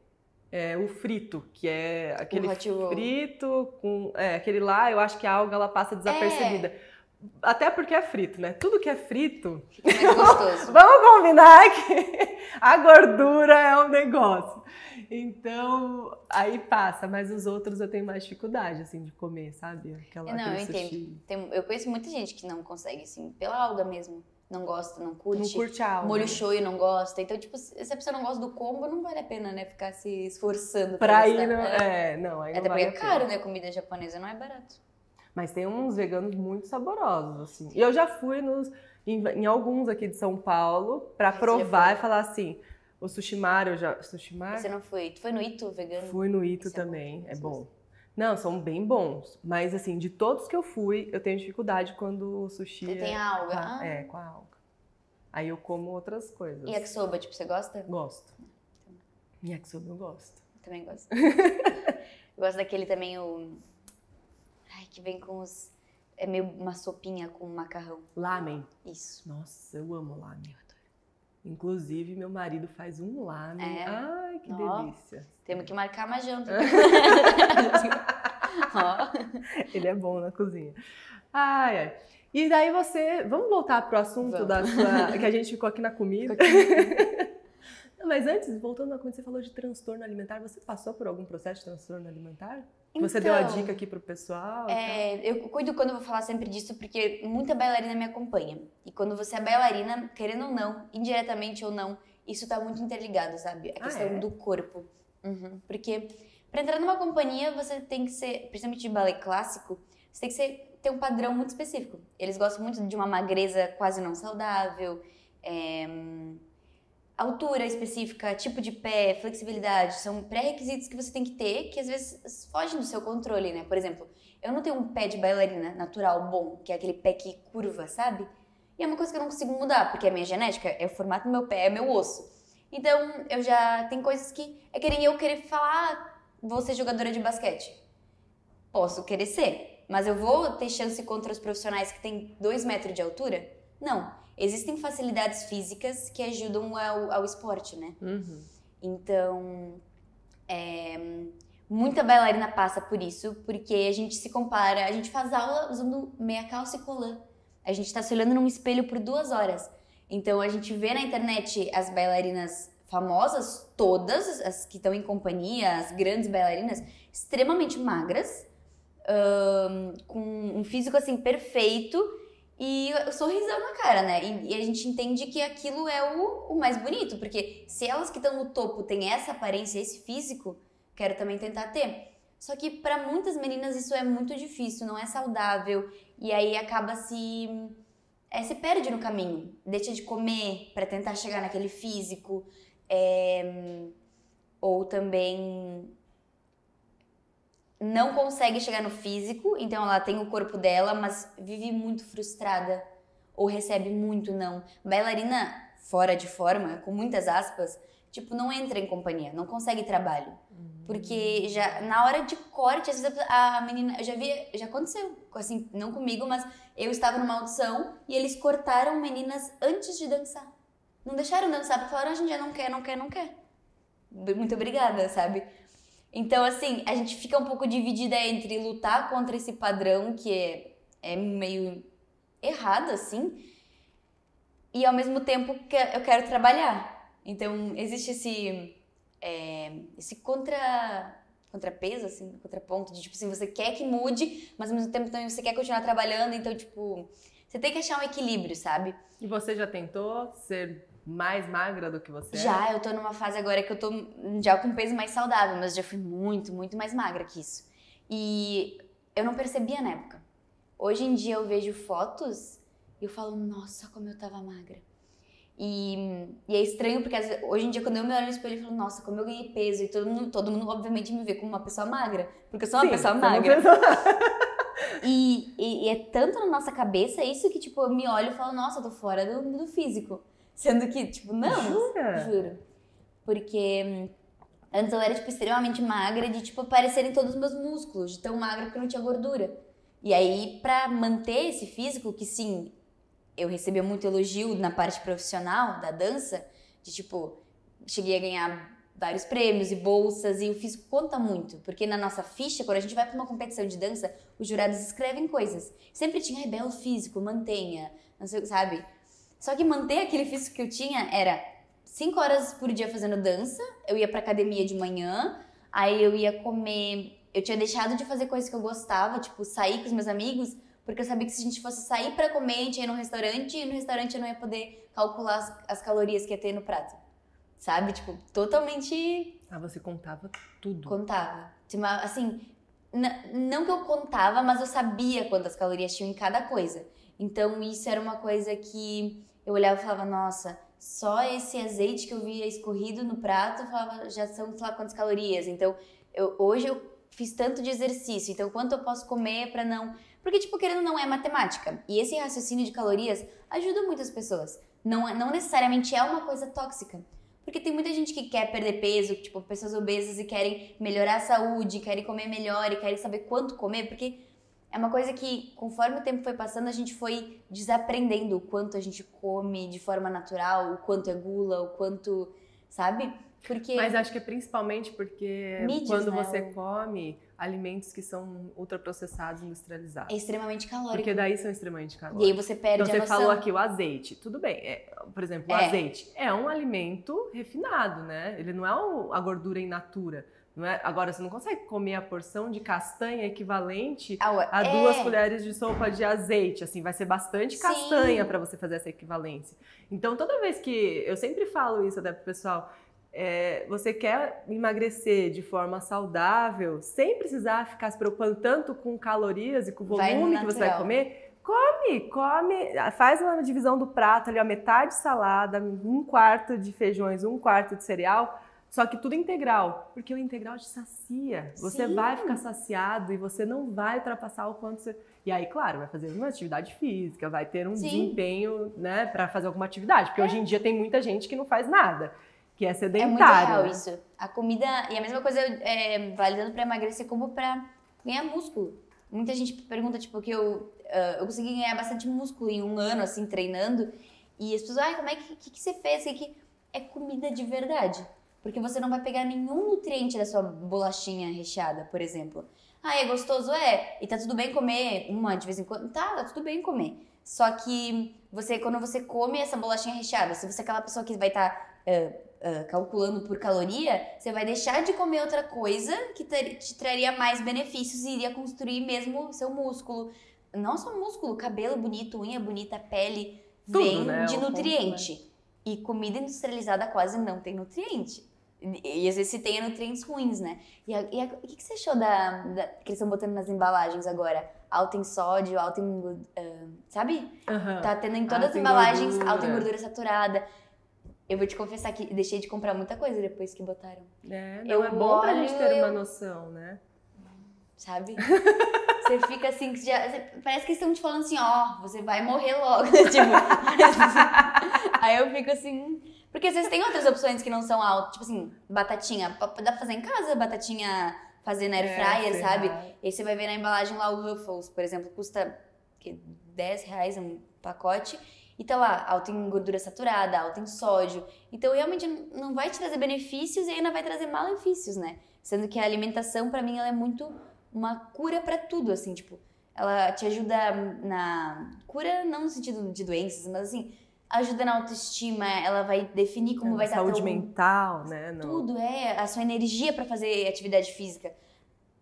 é, o frito, que é aquele frito com. É, aquele lá, eu acho que a alga ela passa desapercebida. É. Até porque é frito, né? Tudo que é frito. Mais gostoso. Vamos combinar que a gordura é um negócio. Então, aí passa, mas os outros eu tenho mais dificuldade, assim, de comer, sabe? Aquela, Não, eu entendo. Tem- eu conheço muita gente que não consegue, assim, pela alga mesmo. Não gosta, não curte. Não curte a alga. Molho shoyu não gosta. Então, tipo, se a pessoa não gosta do combo, não vale a pena, né? Ficar se esforçando Pra gostar. ir, no... É. é, não, aí não Até vale porque é caro, né? Comida japonesa não é barato. Mas tem uns veganos muito saborosos, assim. E eu já fui nos, em, em alguns aqui de São Paulo pra já provar e falar assim, o Sushimar, eu já... Sushimar? Você não foi. Tu foi no Ito vegano? Fui no Ito Esse é bom, também, é esse bom. Não, são bem bons. Mas, assim, de todos que eu fui, eu tenho dificuldade quando o sushi Você é, tem a alga. com Ah, a, é, com a alga. Aí eu como outras coisas. E yakisoba, tipo, você gosta? Gosto. Yakisoba eu gosto. Também gosto. eu gosto daquele também, o... Ai, que vem com os... É meio uma sopinha com macarrão. Lamen. Isso. Nossa, eu amo lamen. Inclusive, meu marido faz um lamen. É? Ai, que Ó. delícia. Temos que marcar uma janta. Ele é bom na cozinha. Ai, ai. E daí você. Vamos voltar pro assunto Vamos. da sua. que a gente ficou aqui na comida. Não, mas antes, voltando na comida, você falou de transtorno alimentar. Você passou por algum processo de transtorno alimentar? Você deu a Então, dica aqui pro pessoal? É, eu cuido quando eu vou falar sempre disso, porque muita bailarina me acompanha. E quando você é bailarina, querendo ou não, indiretamente ou não, isso tá muito interligado, sabe? A Ah, questão é? do corpo. Uhum. Porque pra entrar numa companhia, você tem que ser, principalmente de balé clássico, você tem que ser, ter um padrão muito específico. Eles gostam muito de uma magreza quase não saudável, é, altura específica, tipo de pé, flexibilidade, são pré-requisitos que você tem que ter que às vezes fogem do seu controle, né? Por exemplo, eu não tenho um pé de bailarina natural bom, que é aquele pé que curva, sabe? E é uma coisa que eu não consigo mudar, porque é minha genética, é o formato do meu pé, é meu osso. Então, eu já tem coisas que é que nem eu querer falar, ah, vou ser jogadora de basquete. Posso querer ser, mas eu vou ter chance contra os profissionais que têm dois metros de altura? Não. Existem facilidades físicas que ajudam ao, ao esporte, né? Uhum. Então, é, muita bailarina passa por isso, porque a gente se compara, a gente faz aula usando meia calça e colã. A gente tá se olhando num espelho por duas horas. Então a gente vê na internet as bailarinas famosas, todas as que estão em companhia, as grandes bailarinas, extremamente magras, um, com um físico assim perfeito e o sorrisão na cara, né? E, e, a gente entende que aquilo é o, o mais bonito, porque se elas que estão no topo têm essa aparência, esse físico, quero também tentar ter. Só que para muitas meninas isso é muito difícil, não é saudável e aí acaba se é, se perde no caminho, deixa de comer para tentar chegar naquele físico, é, ou também não consegue chegar no físico, então ela tem o corpo dela, mas vive muito frustrada ou recebe muito não. Bailarina fora de forma, com muitas aspas, tipo, não entra em companhia, não consegue trabalho. Porque já na hora de corte, às vezes a menina, eu já vi, já aconteceu, assim, não comigo, mas eu estava numa audição e eles cortaram meninas antes de dançar. Não deixaram dançar, porque falaram, a gente já não quer, não quer, não quer. Muito obrigada, sabe? Então, assim, a gente fica um pouco dividida entre lutar contra esse padrão que é, é meio errado, assim, e ao mesmo tempo que eu quero trabalhar. Então, existe esse, é, esse contra, contrapeso, assim, contraponto de, tipo assim, você quer que mude, mas ao mesmo tempo também você quer continuar trabalhando, então, tipo, você tem que achar um equilíbrio, sabe? E você já tentou ser mais magra do que você Já, é? eu tô numa fase agora que eu tô já com peso mais saudável, mas já fui muito, muito mais magra que isso. E eu não percebia na época. Hoje em dia eu vejo fotos e eu falo, nossa, como eu tava magra. E, e é estranho porque hoje em dia quando eu me olho no espelho eu falo, nossa, como eu ganhei peso. E todo mundo, todo mundo obviamente me vê como uma pessoa magra, porque eu sou uma Sim, pessoa magra. Uma pessoa... e, e, e, é tanto na nossa cabeça isso que tipo, eu me olho e falo, nossa, eu tô fora do, do físico. Sendo que, tipo, não. Jura? Juro. Porque hum, antes eu era, tipo, extremamente magra, de, tipo, aparecerem todos os meus músculos, de tão magra porque eu não tinha gordura. E aí, pra manter esse físico, que sim, eu recebia muito elogio na parte profissional da dança, de, tipo, cheguei a ganhar vários prêmios e bolsas, e o físico conta muito, porque na nossa ficha, quando a gente vai para uma competição de dança, os jurados escrevem coisas. Sempre tinha rebelo físico, mantenha, não sei, sabe? Só que manter aquele físico que eu tinha era cinco horas por dia fazendo dança, eu ia pra academia de manhã, aí eu ia comer. Eu tinha deixado de fazer coisas que eu gostava, tipo sair com os meus amigos, porque eu sabia que se a gente fosse sair para comer, a gente ia num restaurante e no restaurante eu não ia poder calcular as, as calorias que ia ter no prato. Sabe? Tipo, totalmente. Ah, você contava tudo. Contava. Tipo, assim, não que eu contava, mas eu sabia quantas calorias tinham em cada coisa. Então, isso era uma coisa que eu olhava e falava, nossa, só esse azeite que eu via escorrido no prato, eu falava, já são sei lá quantas calorias. Então, eu, hoje eu fiz tanto de exercício, então quanto eu posso comer para não. Porque, tipo, querendo não é matemática. E esse raciocínio de calorias ajuda muitas pessoas. Não, é, não necessariamente é uma coisa tóxica. Porque tem muita gente que quer perder peso, tipo, pessoas obesas e querem melhorar a saúde, querem comer melhor e querem saber quanto comer, porque é uma coisa que, conforme o tempo foi passando, a gente foi desaprendendo o quanto a gente come de forma natural, o quanto é gula, o quanto, sabe? Porque Mas acho que é principalmente porque mídias, quando né? você come alimentos que são ultraprocessados, industrializados. É extremamente calórico. Porque daí são extremamente calóricos. E aí você perde então, a você falou aqui o azeite. Tudo bem. É, por exemplo, o é. azeite é um alimento refinado, né? Ele não é a gordura in natura. É? Agora, você não consegue comer a porção de castanha equivalente ah, a duas é. colheres de sopa de azeite. Assim, vai ser bastante castanha para você fazer essa equivalência. Então, toda vez que. Eu sempre falo isso até pro pessoal. É, você quer emagrecer de forma saudável, sem precisar ficar se preocupando tanto com calorias e com o volume que você vai comer, come, come, faz uma divisão do prato ali, a metade de salada, um quarto de feijões, um quarto de cereal só que tudo integral, porque o integral te sacia. Você Sim. vai ficar saciado e você não vai ultrapassar o quanto você. E aí, claro, vai fazer uma atividade física, vai ter um Sim. desempenho, né, para fazer alguma atividade. Porque é. hoje em dia tem muita gente que não faz nada, que é sedentário. É muito real isso. A comida. E a mesma coisa é, validando para emagrecer como para ganhar músculo. Muita gente pergunta, tipo, que eu, uh, eu consegui ganhar bastante músculo em um ano, assim, treinando. E as pessoas, ai, como é que, que, que você fez? Que é comida de verdade. Porque você não vai pegar nenhum nutriente da sua bolachinha recheada, por exemplo. Ah, é gostoso? É. E tá tudo bem comer uma de vez em quando? Tá, tá tudo bem comer. Só que você, quando você come essa bolachinha recheada, se você é aquela pessoa que vai estar tá, uh, uh, calculando por caloria, você vai deixar de comer outra coisa que te traria mais benefícios e iria construir mesmo seu músculo. Não só músculo, cabelo bonito, unha bonita, pele, Tudo, vem né? de nutriente. Ponto, né? E comida industrializada quase não tem nutriente. E, e às vezes se tem nutrientes ruins, né? E, a, e a, o que, que você achou da, da, que eles estão botando nas embalagens agora? alto em sódio, alto em. Uh, sabe? Uhum. Tá tendo em todas alto as embalagens gordura. alto em gordura saturada. Eu vou te confessar que deixei de comprar muita coisa depois que botaram. É, não, eu é bom pra gente ter eu... uma noção, né? Sabe? você fica assim, já, parece que estão te falando assim, ó, oh, você vai morrer logo. tipo, aí eu fico assim. Porque às vezes tem outras opções que não são alto, tipo assim, batatinha. Dá pra fazer em casa, batatinha fazer na air é, fryer, é, sabe? E aí você vai ver na embalagem lá o Ruffles, por exemplo, custa que, 10 reais um pacote. E tá lá, alto em gordura saturada, alto em sódio. Então, realmente não vai te trazer benefícios e ainda vai trazer malefícios, né? Sendo que a alimentação, para mim, ela é muito uma cura para tudo, assim, tipo, ela te ajuda na cura, não no sentido de doenças, mas assim, ajuda na autoestima, ela vai definir como é, vai estar saúde mental, né? No... Tudo é a sua energia para fazer atividade física.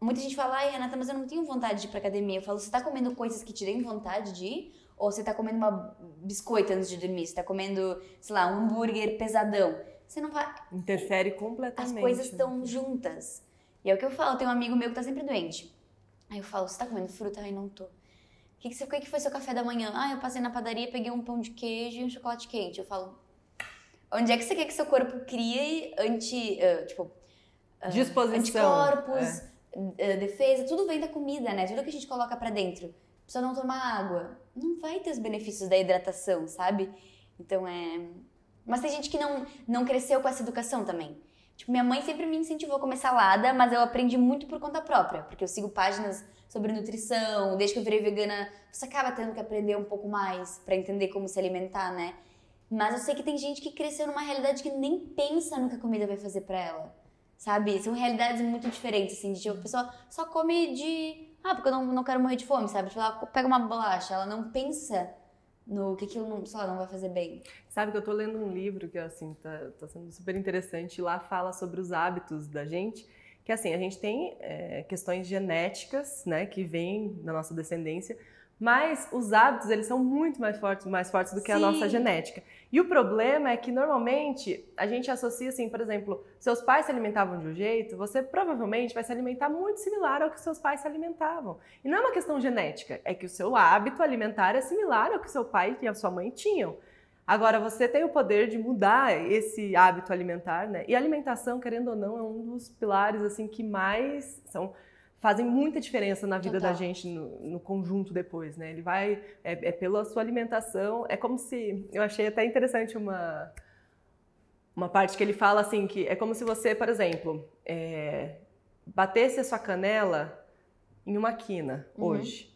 Muita gente fala, ai, Renata, mas eu não tenho vontade de ir pra academia. Eu falo, você tá comendo coisas que te deem vontade de ir? Ou você tá comendo uma biscoito antes de dormir? Você tá comendo, sei lá, um hambúrguer pesadão? Você não vai. Interfere completamente. As coisas estão né? juntas. E é o que eu falo, tem um amigo meu que tá sempre doente. Aí eu falo, você tá comendo fruta? Ai, não tô que, que, você, que foi seu café da manhã? Ah, eu passei na padaria, peguei um pão de queijo e um chocolate quente. Eu falo, onde é que você quer que seu corpo crie anti, uh, tipo, uh, disposição, anticorpos, é. uh, defesa, tudo vem da comida, né? Tudo que a gente coloca para dentro. Precisa não tomar água, não vai ter os benefícios da hidratação, sabe? Então é, mas tem gente que não não cresceu com essa educação também. Tipo, minha mãe sempre me incentivou a comer salada, mas eu aprendi muito por conta própria, porque eu sigo páginas sobre nutrição, desde que eu virei vegana, você acaba tendo que aprender um pouco mais para entender como se alimentar, né? Mas eu sei que tem gente que cresceu numa realidade que nem pensa no que a comida vai fazer para ela. Sabe? São realidades muito diferentes, assim, de tipo, a pessoa só come de. Ah, porque eu não, não quero morrer de fome, sabe? Tipo, ela pega uma bolacha, ela não pensa no que aquilo não, lá, não vai fazer bem. Sabe que eu tô lendo um livro que, assim, tá, tá sendo super interessante, lá fala sobre os hábitos da gente que assim, a gente tem é, questões genéticas, né, que vêm da nossa descendência, mas os hábitos, eles são muito mais fortes, mais fortes do que Sim. a nossa genética. E o problema é que, normalmente, a gente associa, assim, por exemplo, seus pais se alimentavam de um jeito, você provavelmente vai se alimentar muito similar ao que seus pais se alimentavam. E não é uma questão genética, é que o seu hábito alimentar é similar ao que seu pai e a sua mãe tinham. Agora, você tem o poder de mudar esse hábito alimentar, né? E alimentação, querendo ou não, é um dos pilares assim que mais são fazem muita diferença na vida Total. da gente no, no, conjunto depois, né? Ele vai é, é, pela sua alimentação, é como se eu achei até interessante uma uma parte que ele fala assim que é como se você, por exemplo, é, batesse a sua canela em uma quina uhum. hoje.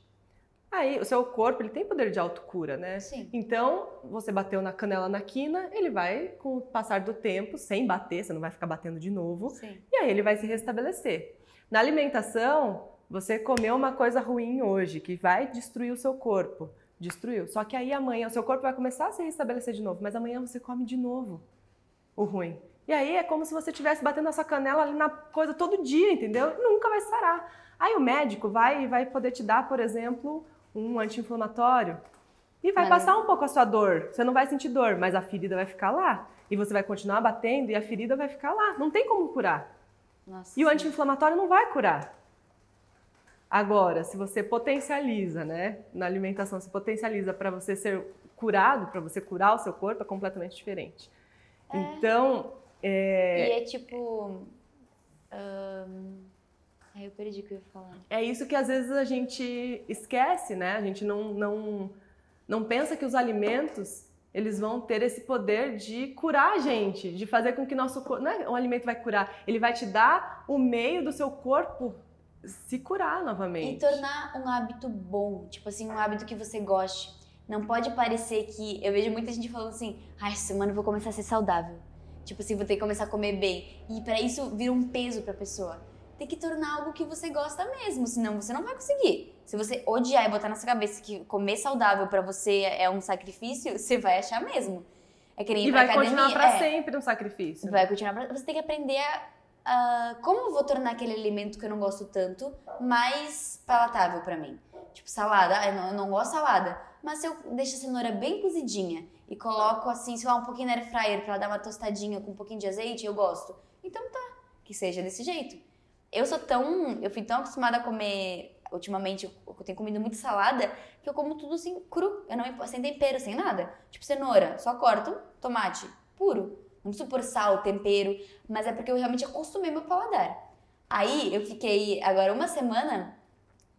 Aí, o seu corpo, ele tem poder de autocura, né? Sim. Então, você bateu na canela na quina, ele vai, com o passar do tempo, sem bater, você não vai ficar batendo de novo, Sim. e aí ele vai se restabelecer. Na alimentação, você comeu uma coisa ruim hoje, que vai destruir o seu corpo. Destruiu. Só que aí amanhã o seu corpo vai começar a se restabelecer de novo, mas amanhã você come de novo o ruim. E aí é como se você estivesse batendo essa canela ali na coisa todo dia, entendeu? Nunca vai sarar. Aí o médico vai vai poder te dar, por exemplo, um anti-inflamatório e vai passar um pouco a sua dor. Você não vai sentir dor, mas a ferida vai ficar lá. E você vai continuar batendo e a ferida vai ficar lá. Não tem como curar. Nossa, e o anti-inflamatório não vai curar. Agora, se você potencializa, né, na alimentação, se potencializa para você ser curado, para você curar o seu corpo, é completamente diferente. É. Então, é... E é tipo. Aí eu perdi o que eu ia falar. É isso que às vezes a gente esquece, né? A gente não, não, não pensa que os alimentos eles vão ter esse poder de curar a gente, de fazer com que nosso corpo. Não é um alimento vai curar, ele vai te dar o meio do seu corpo se curar novamente. E tornar um hábito bom, tipo assim, um hábito que você goste. Não pode parecer que. Eu vejo muita gente falando assim, ai, semana eu vou começar a ser saudável. Tipo assim, vou ter que começar a comer bem. E para isso vira um peso pra pessoa tem que tornar algo que você gosta mesmo, senão você não vai conseguir. Se você odiar e botar na sua cabeça que comer saudável pra você é um sacrifício, você vai achar mesmo. É que nem E vai continuar academia. pra é, sempre um sacrifício. Vai continuar pra... Você tem que aprender a... a- como eu vou tornar aquele alimento que eu não gosto tanto mais palatável pra mim? Tipo, salada. Eu não, eu não gosto de salada. Mas se eu deixo a cenoura bem cozidinha e coloco assim, sei lá, um pouquinho na air fryer pra ela dar uma tostadinha com um pouquinho de azeite, eu gosto. Então tá, que seja desse jeito. Eu sou tão. Eu fui tão acostumada a comer. Ultimamente, eu tenho comido muito salada que eu como tudo assim, cru. Eu não sem tempero, sem nada. Tipo cenoura, só corto, tomate, puro. Não preciso pôr sal, tempero, mas é porque eu realmente acostumei meu paladar. Aí eu fiquei agora uma semana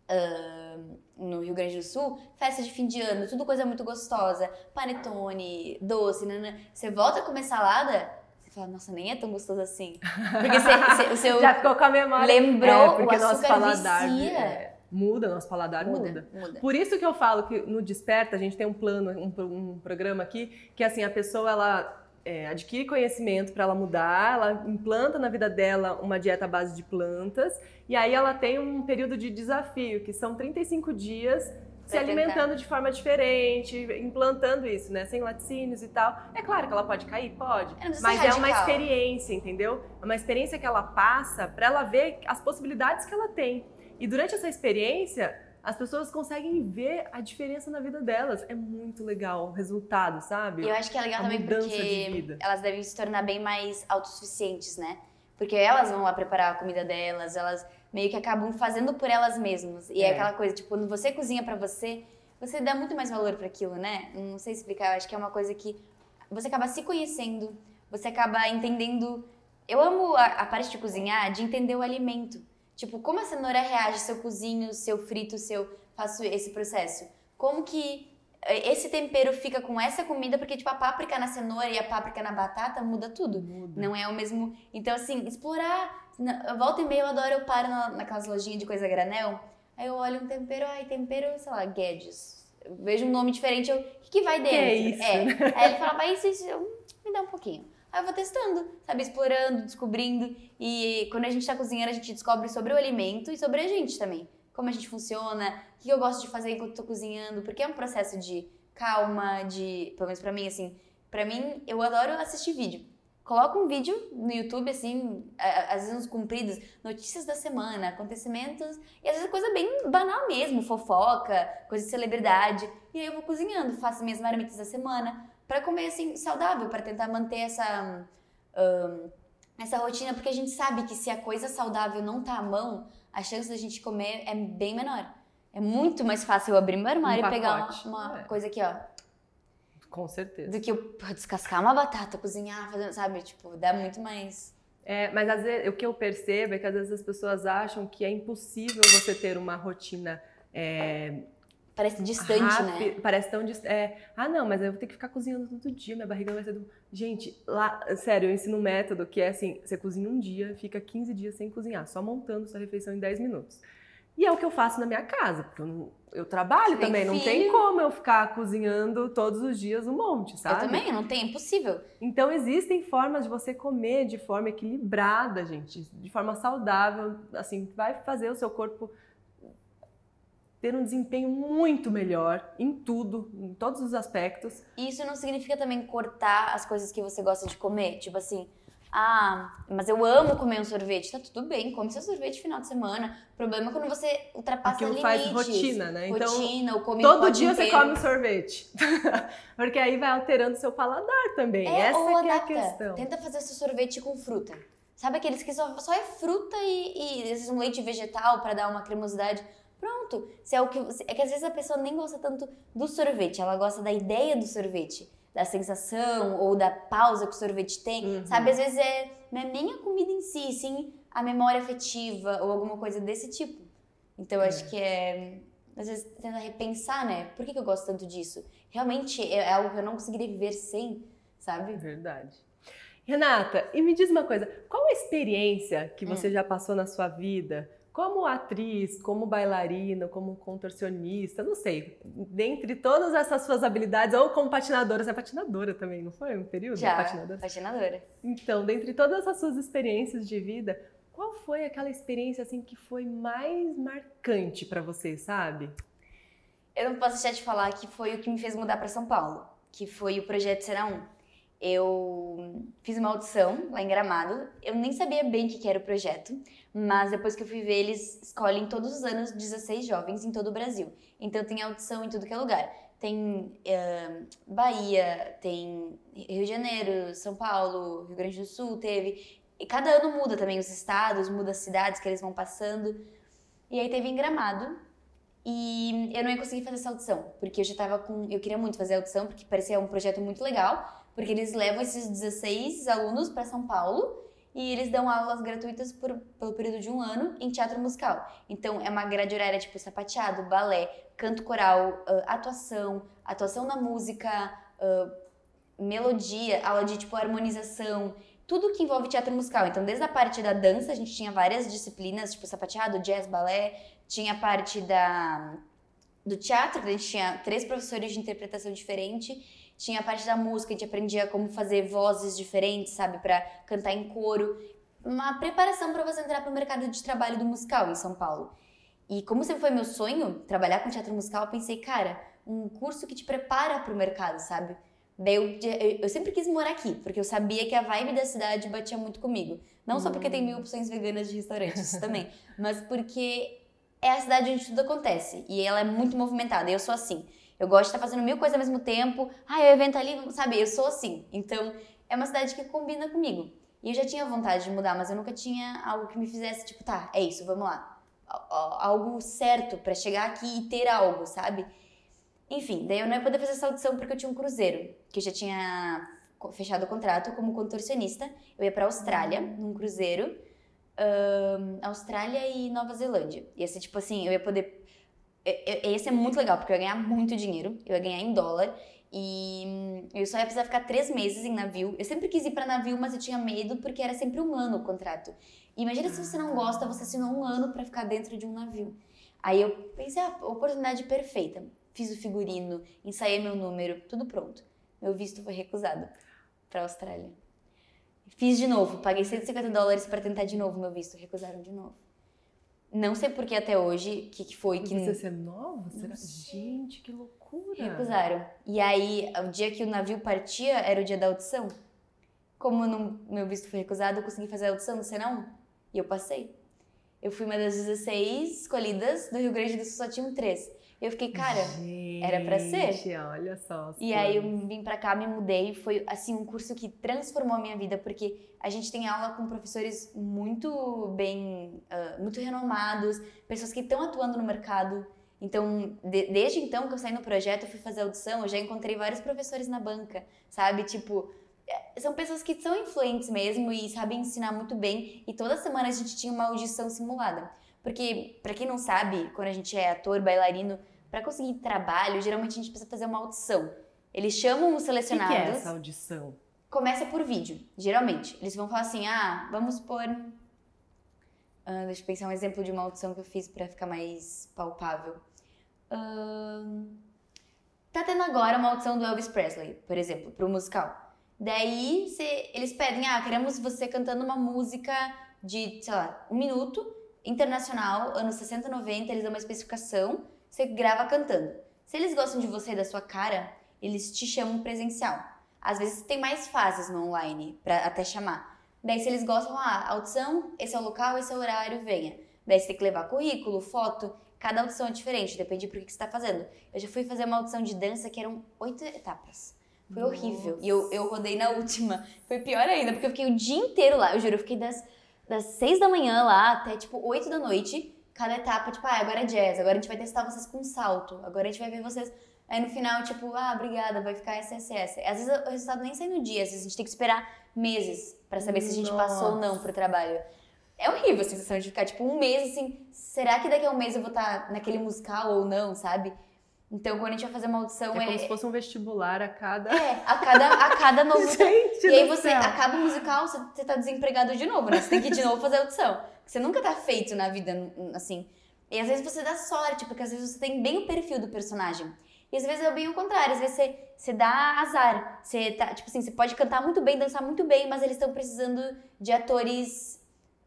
ah, no Rio Grande do Sul, festa de fim de ano, tudo coisa muito gostosa, panetone, doce, nanã. Você volta a comer salada, você fala, nossa, nem é tão gostoso assim. Porque você- você- o seu Já ficou com a memória. lembrou é, porque o nosso paladar é, muda, nosso paladar muda. muda, muda. Por isso que eu falo que no Desperta a gente tem um plano, um, um programa aqui, que assim, a pessoa ela é, adquire conhecimento para ela mudar, ela implanta na vida dela uma dieta à base de plantas, e aí ela tem um período de desafio, que são 35 dias se alimentando de forma diferente, implantando isso, né? Sem laticínios e tal. É claro que ela pode cair, pode. É, Mas é uma experiência, entendeu? É uma experiência que ela passa para ela ver as possibilidades que ela tem. E durante essa experiência, as pessoas conseguem ver a diferença na vida delas. É muito legal o resultado, sabe? Eu acho que é legal A também porque de elas devem se tornar bem mais autossuficientes, né? Porque elas vão lá preparar a comida delas, elas meio que acabam fazendo por elas mesmas. E é, É. aquela coisa, tipo, quando você cozinha pra você, você dá muito mais valor pra aquilo, né? Não sei explicar, eu acho que é uma coisa que você acaba se conhecendo, você acaba entendendo. Eu amo a, a parte de cozinhar, de entender o alimento. Tipo, como a cenoura reage se eu cozinho, se eu frito, se eu faço esse processo. Como que eh, esse tempero fica com essa comida, porque, tipo, a páprica na cenoura e a páprica na batata muda tudo. Muda. Não é o mesmo. Então, assim, explorar. Na- volta e meia, eu adoro, eu paro na, naquelas lojinhas de coisa granel. Aí eu olho um tempero, ai, tempero, sei lá, Guedes. Eu vejo um nome diferente, eu. O que, que vai dentro? é isso, É. Aí ele fala, vai isso, isso, me dá um pouquinho. Aí eu vou testando, sabe? Explorando, descobrindo. E quando a gente tá cozinhando, a gente descobre sobre o alimento e sobre a gente também. Como a gente funciona, o que eu gosto de fazer enquanto tô cozinhando, porque é um processo de calma, de. Pelo menos pra mim, assim. Pra mim, eu adoro assistir vídeo. Coloca um vídeo no YouTube, assim, a- a- às vezes uns compridos, notícias da semana, acontecimentos, e às vezes é coisa bem banal mesmo, fofoca, coisa de celebridade. E aí eu vou cozinhando, faço minhas marmitas da semana, pra comer, assim, saudável, pra tentar manter essa, hum, essa rotina, porque a gente sabe que se a coisa saudável não tá à mão, a chance da gente comer é bem menor. É muito mais fácil eu abrir meu armário Um e pegar uma, uma é. coisa aqui, ó, Com certeza. do que eu descascar uma batata, cozinhar, fazer, sabe? Tipo, dá muito mais. É, mas às vezes, o que eu percebo é que às vezes as pessoas acham que é impossível você ter uma rotina é, Parece distante, rápi- né? Parece tão distante. É, ah, não, mas eu vou ter que ficar cozinhando todo dia, minha barriga vai ser do. Gente, lá, sério, eu ensino um método que é assim: você cozinha um dia, fica 15 dias sem cozinhar, só montando sua refeição em 10 minutos. E é o que eu faço na minha casa, porque eu, não- eu trabalho também, não tem filho. como eu ficar cozinhando todos os dias um monte, sabe? Eu também, não tem, é impossível. Então existem formas de você comer de forma equilibrada, gente, de forma saudável, assim, vai fazer o seu corpo ter um desempenho muito melhor em tudo, em todos os aspectos. E isso não significa também cortar as coisas que você gosta de comer. Tipo assim, ah, mas eu amo comer um sorvete. Tá tudo bem, come seu sorvete final de semana. O problema é quando você ultrapassa Aquilo limites. faz rotina, né? Então, rotina, ou come Todo dia você inteiro. come um sorvete. Porque aí vai alterando o seu paladar também. É, Essa ou é a questão. Tenta fazer seu sorvete com fruta. Sabe aqueles que só, só é fruta e, e às vezes um leite vegetal pra dar uma cremosidade? Pronto. Se é, o que, você- é que às vezes a pessoa nem gosta tanto do sorvete, ela gosta da ideia do sorvete, da sensação ou da pausa que o sorvete tem. Uhum. Sabe, às vezes é, não é nem a comida em si, sim a memória afetiva ou alguma coisa desse tipo. Então eu acho que é. Às vezes tenta repensar, né? Por que, que eu gosto tanto disso? Realmente é é algo que eu não conseguiria viver sem, sabe? Verdade. Renata, e me diz uma coisa, qual a experiência que você Hum. já passou na sua vida, como atriz, como bailarina, como contorcionista, não sei, dentre todas essas suas habilidades, ou como patinadora, você é patinadora também, não foi um período? Já, Patinadora? patinadora. Então, dentre todas as suas experiências de vida, qual qual foi aquela experiência assim que foi mais marcante para você, sabe? Eu não posso deixar de falar que foi o que me fez mudar para São Paulo, que foi o projeto Será Um. Eu fiz uma audição lá em Gramado. Eu nem sabia bem o que era o projeto, mas depois que eu fui ver, eles escolhem todos os anos 16 jovens em todo o Brasil. Então tem audição em tudo que é lugar. Tem uh, Bahia, tem Rio de Janeiro, São Paulo, Rio Grande do Sul, teve. E cada ano muda também os estados, muda as cidades que eles vão passando. E aí teve em Gramado. E eu não ia conseguir fazer essa audição, porque eu já tava com. Eu queria muito fazer a audição, porque parecia um projeto muito legal porque eles levam esses 16 alunos para São Paulo e eles dão aulas gratuitas por, pelo período de um ano em teatro musical. Então é uma grade horária tipo sapateado, balé, canto coral, uh, atuação, atuação na música, uh, melodia, aula de tipo harmonização, tudo que envolve teatro musical. Então desde a parte da dança a gente tinha várias disciplinas, tipo sapateado, jazz, balé, tinha a parte da do teatro, a gente tinha três professores de interpretação diferente tinha a parte da música, a gente aprendia como fazer vozes diferentes, sabe, para cantar em coro. Uma preparação para você entrar para o mercado de trabalho do musical em São Paulo. E como sempre foi meu sonho trabalhar com teatro musical, eu pensei, cara, um curso que te prepara para o mercado, sabe? Daí eu, eu, sempre quis morar aqui, porque eu sabia que a vibe da cidade batia muito comigo. Não só porque tem mil hum. opções veganas de restaurantes também, mas porque é a cidade onde tudo acontece e ela é muito movimentada. E eu sou assim. Eu gosto de estar fazendo mil coisas ao mesmo tempo. Ah, é o evento ali, sabe? Eu sou assim. Então, é uma cidade que combina comigo. E eu já tinha vontade de mudar, mas eu nunca tinha algo que me fizesse, tipo, tá, é isso, vamos lá. Algo certo para chegar aqui e ter algo, sabe? Enfim, daí eu não ia poder fazer essa audição porque eu tinha um cruzeiro, que eu já tinha fechado o contrato como contorcionista. Eu ia para Austrália, num cruzeiro. Um, Austrália e Nova Zelândia. Ia ser tipo assim, eu ia poder é, é, esse é muito legal, porque eu ia ganhar muito dinheiro, eu ia ganhar em dólar. E hum, eu só ia precisar ficar três meses em navio. Eu sempre quis ir para navio, mas eu tinha medo porque era sempre um ano o contrato. E imagina se você não gosta, você assinou um ano para ficar dentro de um navio. Aí eu pensei, ah, oportunidade perfeita. Fiz o figurino, ensaiei meu número, tudo pronto. Meu visto foi recusado para Austrália. Fiz de novo, paguei 150 dólares para tentar de novo meu visto, recusaram de novo. Não sei por que até hoje, o que, que foi que. Você ser nova? Será? Gente, que loucura! Recusaram. E aí, o dia que o navio partia era o dia da audição. Como não, meu visto foi recusado, eu consegui fazer a audição no Senão. E eu passei. Eu fui uma das 16 escolhidas do Rio Grande do Sul, só tinham três. Eu fiquei, cara, Gente, era para ser. olha só. E aí eu vim para cá, me mudei, foi assim um curso que transformou a minha vida, porque a gente tem aula com professores muito bem, uh, muito renomados, pessoas que estão atuando no mercado. Então, de, desde então que eu saí no projeto, eu fui fazer audição, eu já encontrei vários professores na banca, sabe? Tipo, é, são pessoas que são influentes mesmo e sabem ensinar muito bem. E toda semana a gente tinha uma audição simulada. Porque, para quem não sabe, quando a gente é ator, bailarino, para conseguir trabalho, geralmente a gente precisa fazer uma audição. Eles chamam os selecionados. O que, é essa audição? Começa por vídeo, geralmente. Eles vão falar assim: ah, vamos pôr. Uh, deixa eu pensar um exemplo de uma audição que eu fiz para ficar mais palpável. Uh, tá tendo agora uma audição do Elvis Presley, por exemplo, para o musical. Daí cê, eles pedem: ah, queremos você cantando uma música de, sei lá, um minuto, internacional, anos 60, 90. Eles dão uma especificação você grava cantando. Se eles gostam de você e da sua cara, eles te chamam presencial. Às vezes tem mais fases no online para até chamar. Daí se eles gostam, ah, audição, esse é o local, esse é o horário, venha. Daí você tem que levar currículo, foto, cada audição é diferente, depende que, que você está fazendo. Eu já fui fazer uma audição de dança que eram oito etapas. Foi Nossa. horrível. E eu, eu rodei na última. Foi pior ainda, porque eu fiquei o dia inteiro lá. Eu juro, eu fiquei das, das seis da manhã lá até tipo oito da noite cada etapa, tipo, ah, agora é jazz, agora a gente vai testar vocês com salto, agora a gente vai ver vocês. Aí no final, tipo, ah, obrigada, vai ficar SSS. Às vezes o resultado nem sai no dia, às vezes a gente tem que esperar meses para saber se a gente Nossa. passou ou não pro trabalho. É horrível a sensação de ficar, tipo, um mês assim, será que daqui a um mês eu vou estar tá naquele musical ou não, sabe? Então, quando a gente vai fazer uma audição... É, é como se fosse um vestibular a cada... É, a cada, a cada novo... gente e aí você, céu. acaba o musical, você, você tá desempregado de novo, né? Você tem que ir de novo fazer a audição. Você nunca tá feito na vida, assim. E às vezes você dá sorte, porque às vezes você tem bem o perfil do personagem. E às vezes é bem o contrário, às vezes você, você dá azar. Você tá, tipo assim, você pode cantar muito bem, dançar muito bem, mas eles estão precisando de atores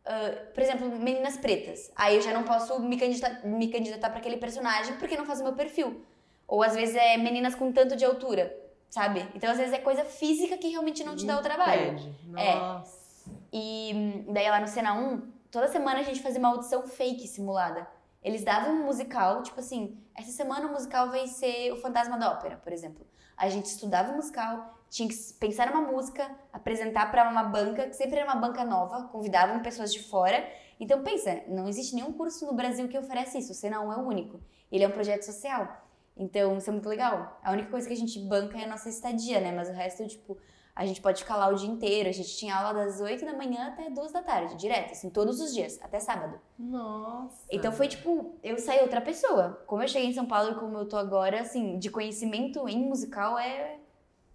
uh, por exemplo, meninas pretas. Aí eu já não posso me candidatar, me candidatar para aquele personagem porque não faz o meu perfil. Ou às vezes é meninas com tanto de altura, sabe? Então às vezes é coisa física que realmente não te dá o trabalho. Nossa. É. E daí lá no Cena 1, toda semana a gente fazia uma audição fake simulada. Eles davam um musical, tipo assim, essa semana o musical vai ser o Fantasma da Ópera, por exemplo. A gente estudava o musical, tinha que pensar numa música, apresentar para uma banca, que sempre era uma banca nova, convidavam pessoas de fora. Então pensa, não existe nenhum curso no Brasil que oferece isso, o 1 é o único. Ele é um projeto social. Então isso é muito legal. A única coisa que a gente banca é a nossa estadia, né? Mas o resto, tipo, a gente pode ficar lá o dia inteiro. A gente tinha aula das 8 da manhã até 2 da tarde, direto, assim, todos os dias, até sábado. Nossa. Então foi tipo, eu saí outra pessoa. Como eu cheguei em São Paulo e como eu tô agora, assim, de conhecimento em musical é.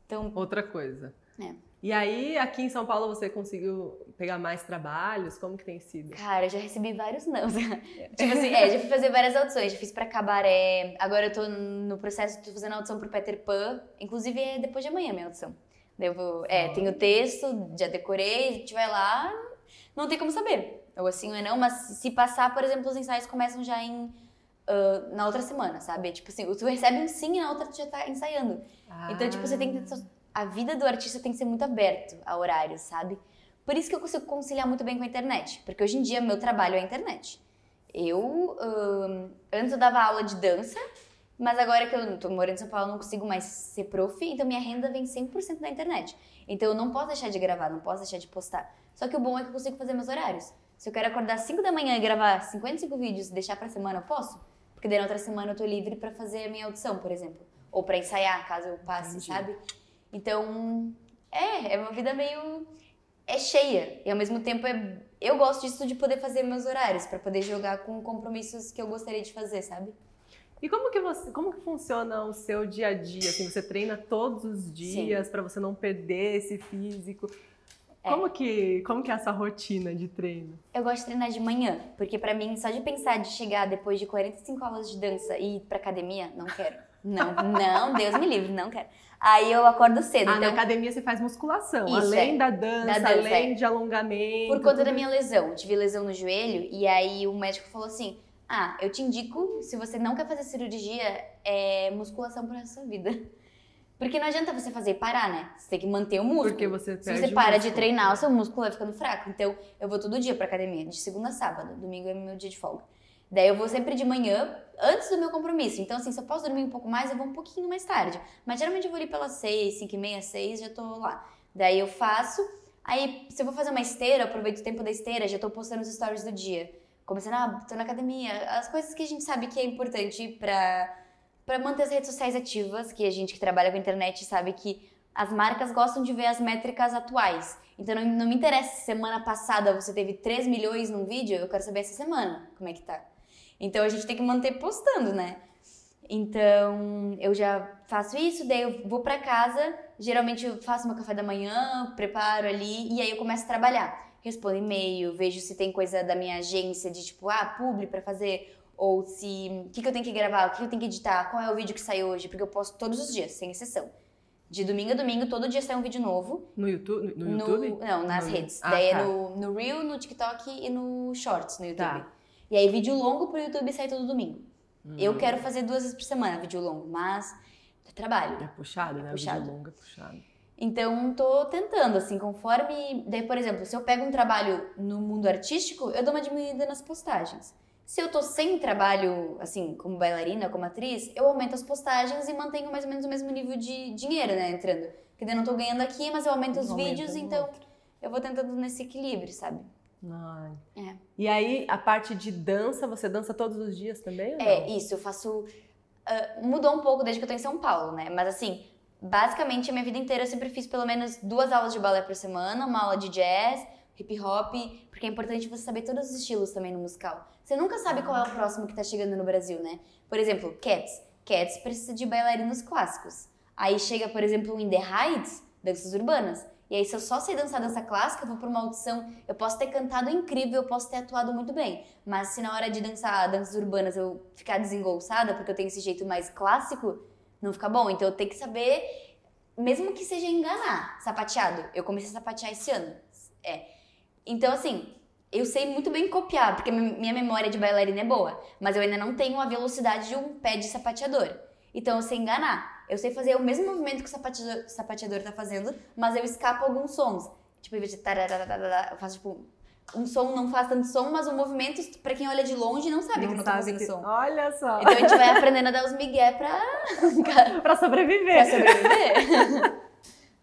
Então. Outra coisa. É. E aí, aqui em São Paulo, você conseguiu pegar mais trabalhos? Como que tem sido? Cara, eu já recebi vários não. tipo assim, é, já fui fazer várias audições. Já fiz pra cabaré. Agora eu tô no processo, tô fazendo audição pro Peter Pan. Inclusive, é depois de amanhã minha audição. Devo, é, tenho texto, já decorei, a gente vai lá, não tem como saber. Ou assim ou é não, mas se passar, por exemplo, os ensaios começam já em. Uh, na outra semana, sabe? Tipo assim, tu recebe um sim e na outra tu já tá ensaiando. Ah. Então, tipo, você tem que. A vida do artista tem que ser muito aberto a horários, sabe? Por isso que eu consigo conciliar muito bem com a internet. Porque hoje em dia, meu trabalho é a internet. Eu. Uh, antes eu dava aula de dança, mas agora que eu tô morando em São Paulo, eu não consigo mais ser prof, então minha renda vem 100% da internet. Então eu não posso deixar de gravar, não posso deixar de postar. Só que o bom é que eu consigo fazer meus horários. Se eu quero acordar às 5 da manhã e gravar 55 vídeos e deixar pra semana, eu posso? Porque daí na outra semana eu tô livre para fazer a minha audição, por exemplo. Ou para ensaiar, caso eu passe, Entendi. sabe? Então, é, é uma vida meio. É cheia. E ao mesmo tempo é. Eu gosto disso de poder fazer meus horários, para poder jogar com compromissos que eu gostaria de fazer, sabe? E como que você, como que funciona o seu dia a dia? Assim, você treina todos os dias para você não perder esse físico? É. Como que, como que é essa rotina de treino? Eu gosto de treinar de manhã, porque pra mim, só de pensar de chegar depois de 45 aulas de dança e ir pra academia, não quero. Não, não, Deus me livre, não quero. Aí eu acordo cedo, Ah, na então, academia você faz musculação, Isso, além é. da dança, Da dança, além é. de alongamento. por conta da tudo minha lesão, eu tive lesão no joelho, e aí o médico falou assim: Ah, eu te indico, se você não quer fazer cirurgia, é musculação pro resto da sua vida. Porque não adianta você fazer e parar, né? Você tem que manter o músculo. Porque você Se perde você para de treinar, o seu músculo vai ficando fraco. Então, eu vou todo dia pra academia, de segunda a sábado. Domingo é meu dia de folga. Daí eu vou sempre de manhã, antes do meu compromisso. Então, assim, se eu posso dormir um pouco mais, eu vou um pouquinho mais tarde. Mas geralmente eu vou ali pelas seis, cinco e meia, seis, já tô lá. Daí eu faço. Aí, se eu vou fazer uma esteira, eu aproveito o tempo da esteira, já tô postando os stories do dia. Começando, ah, tô na academia. As coisas que a gente sabe que é importante pra, pra manter as redes sociais ativas, que a gente que trabalha com internet sabe que as marcas gostam de ver as métricas atuais. Então não, não me interessa se semana passada você teve 3 milhões num vídeo, eu quero saber essa semana como é que tá. Então a gente tem que manter postando, né? Então eu já faço isso, daí eu vou pra casa, geralmente eu faço meu café da manhã, preparo ali e aí eu começo a trabalhar. Respondo e-mail, vejo se tem coisa da minha agência de tipo, ah, publi pra fazer, ou se o que, que eu tenho que gravar, o que, que eu tenho que editar, qual é o vídeo que sai hoje, porque eu posto todos os dias, sem exceção. De domingo a domingo, todo dia sai um vídeo novo. No YouTube? No, No- YouTube? não, nas No- redes. Ah, Daí tá. é no, no Reel, no TikTok e no Shorts no YouTube. Tá. E aí, vídeo longo pro YouTube sai todo domingo. Hum. Eu quero fazer duas vezes por semana vídeo longo, mas é trabalho. É puxado, né? O Puxado. vídeo longo é puxado. Então, tô tentando, assim, conforme. Daí, por exemplo, se eu pego um trabalho no mundo artístico, eu dou uma diminuída nas postagens. Se eu tô sem trabalho, assim, como bailarina, como atriz, eu aumento as postagens e mantenho mais ou menos o mesmo nível de dinheiro, né, entrando. Porque daí eu não tô ganhando aqui, mas eu aumento os vídeos, então outro. eu vou tentando nesse equilíbrio, sabe? Ai. É. E aí, a parte de dança, você dança todos os dias também? É, isso, eu faço. ah, mudou um pouco desde que eu tô em São Paulo, né? Mas assim, basicamente a minha vida inteira eu sempre fiz pelo menos duas aulas de balé por semana, uma aula de jazz, hip hop, porque é importante você saber todos os estilos também no musical. Você nunca sabe qual é o próximo que tá chegando no Brasil, né? Por exemplo, Cats. Cats precisa de bailarinos clássicos. Aí chega, por exemplo, In The Heights, danças urbanas. E aí, se eu só sei dançar dança clássica, eu vou pra uma audição, eu posso ter cantado incrível, eu posso ter atuado muito bem. Mas se na hora de dançar danças urbanas eu ficar desengolçada, porque eu tenho esse jeito mais clássico, não fica bom. Então eu tenho que saber, mesmo que seja enganar, sapateado. Eu comecei a sapatear esse ano. É. Então, assim, eu sei muito bem copiar, porque minha memória de bailarina é boa, mas eu ainda não tenho a velocidade de um pé de sapateador. Então eu sei enganar. Eu sei fazer o mesmo movimento que o sapateador, sapateador tá fazendo, mas eu escapo alguns sons. Tipo, em vez de eu faço tipo um som não faz tanto som, mas o movimento, pra quem olha de longe, não sabe não que não tá fazendo que... som. Olha só. Então a gente vai aprendendo a dar os migué pra... pra sobreviver. Pra sobreviver.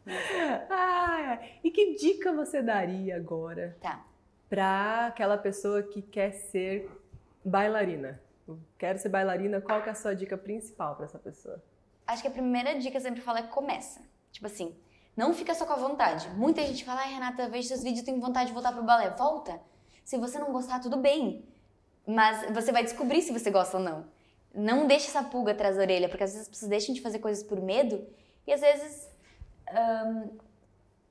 ah, e que dica você daria agora tá. pra aquela pessoa que quer ser bailarina? Quero ser bailarina, qual que é a sua dica principal para essa pessoa? Acho que a primeira dica eu sempre falo é começa. Tipo assim, não fica só com a vontade. Muita gente fala, ai Renata, vejo seus vídeos e tenho vontade de voltar pro balé. Volta. Se você não gostar, tudo bem. Mas você vai descobrir se você gosta ou não. Não deixe essa pulga atrás da orelha, porque às vezes as pessoas deixam de fazer coisas por medo e às vezes um,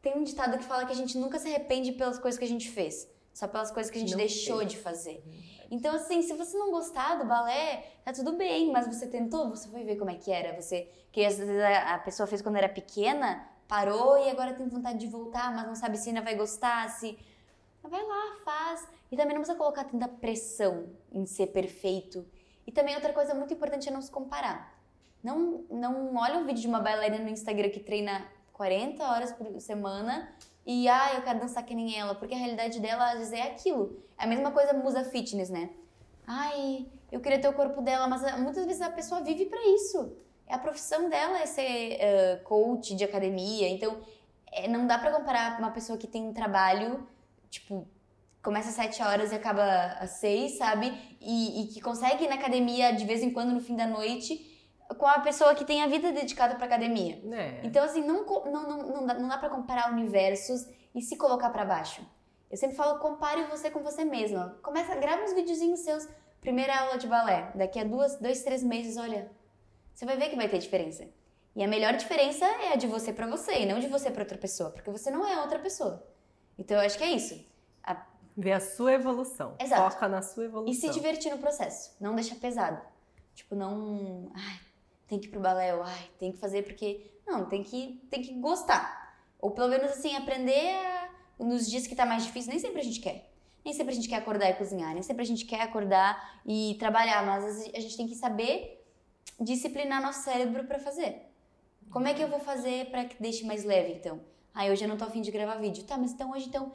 tem um ditado que fala que a gente nunca se arrepende pelas coisas que a gente fez, só pelas coisas que a gente não deixou fez. de fazer. Então, assim, se você não gostar do balé, tá tudo bem, mas você tentou, você foi ver como é que era. Você, que às vezes a pessoa fez quando era pequena, parou e agora tem vontade de voltar, mas não sabe se ainda vai gostar, se. Vai lá, faz. E também não precisa colocar tanta pressão em ser perfeito. E também outra coisa muito importante é não se comparar. Não, não olha um vídeo de uma bailarina no Instagram que treina 40 horas por semana e, ah, eu quero dançar que nem ela, porque a realidade dela às vezes é aquilo. É a mesma coisa musa fitness, né? Ai, eu queria ter o corpo dela, mas ah, muitas vezes a pessoa vive para isso. É a profissão dela é ser uh, coach de academia, então é, não dá para comparar uma pessoa que tem um trabalho, tipo, começa às 7 horas e acaba às 6, sabe? E, e que consegue ir na academia de vez em quando no fim da noite com a pessoa que tem a vida dedicada para academia. É. Então, assim, não, não, não, não dá, não dá para comparar universos e se colocar para baixo. Eu sempre falo, compare você com você mesma. Começa, grava uns videozinhos seus. Primeira aula de balé. Daqui a duas, dois, três meses, olha, você vai ver que vai ter diferença. E a melhor diferença é a de você para você e não de você para outra pessoa, porque você não é outra pessoa. Então, eu acho que é isso. A... Ver a sua evolução. Exato. Foca na sua evolução. E se divertir no processo. Não deixa pesado. Tipo, não. Ai, tem que ir pro balé, ou, ai, tem que fazer porque. Não, tem que, tem que gostar. Ou pelo menos assim, aprender a... nos dias que tá mais difícil, nem sempre a gente quer. Nem sempre a gente quer acordar e cozinhar, nem sempre a gente quer acordar e trabalhar, mas a gente tem que saber disciplinar nosso cérebro para fazer. Como é que eu vou fazer para que deixe mais leve, então? Ah, hoje eu não tô afim de gravar vídeo. Tá, mas então hoje então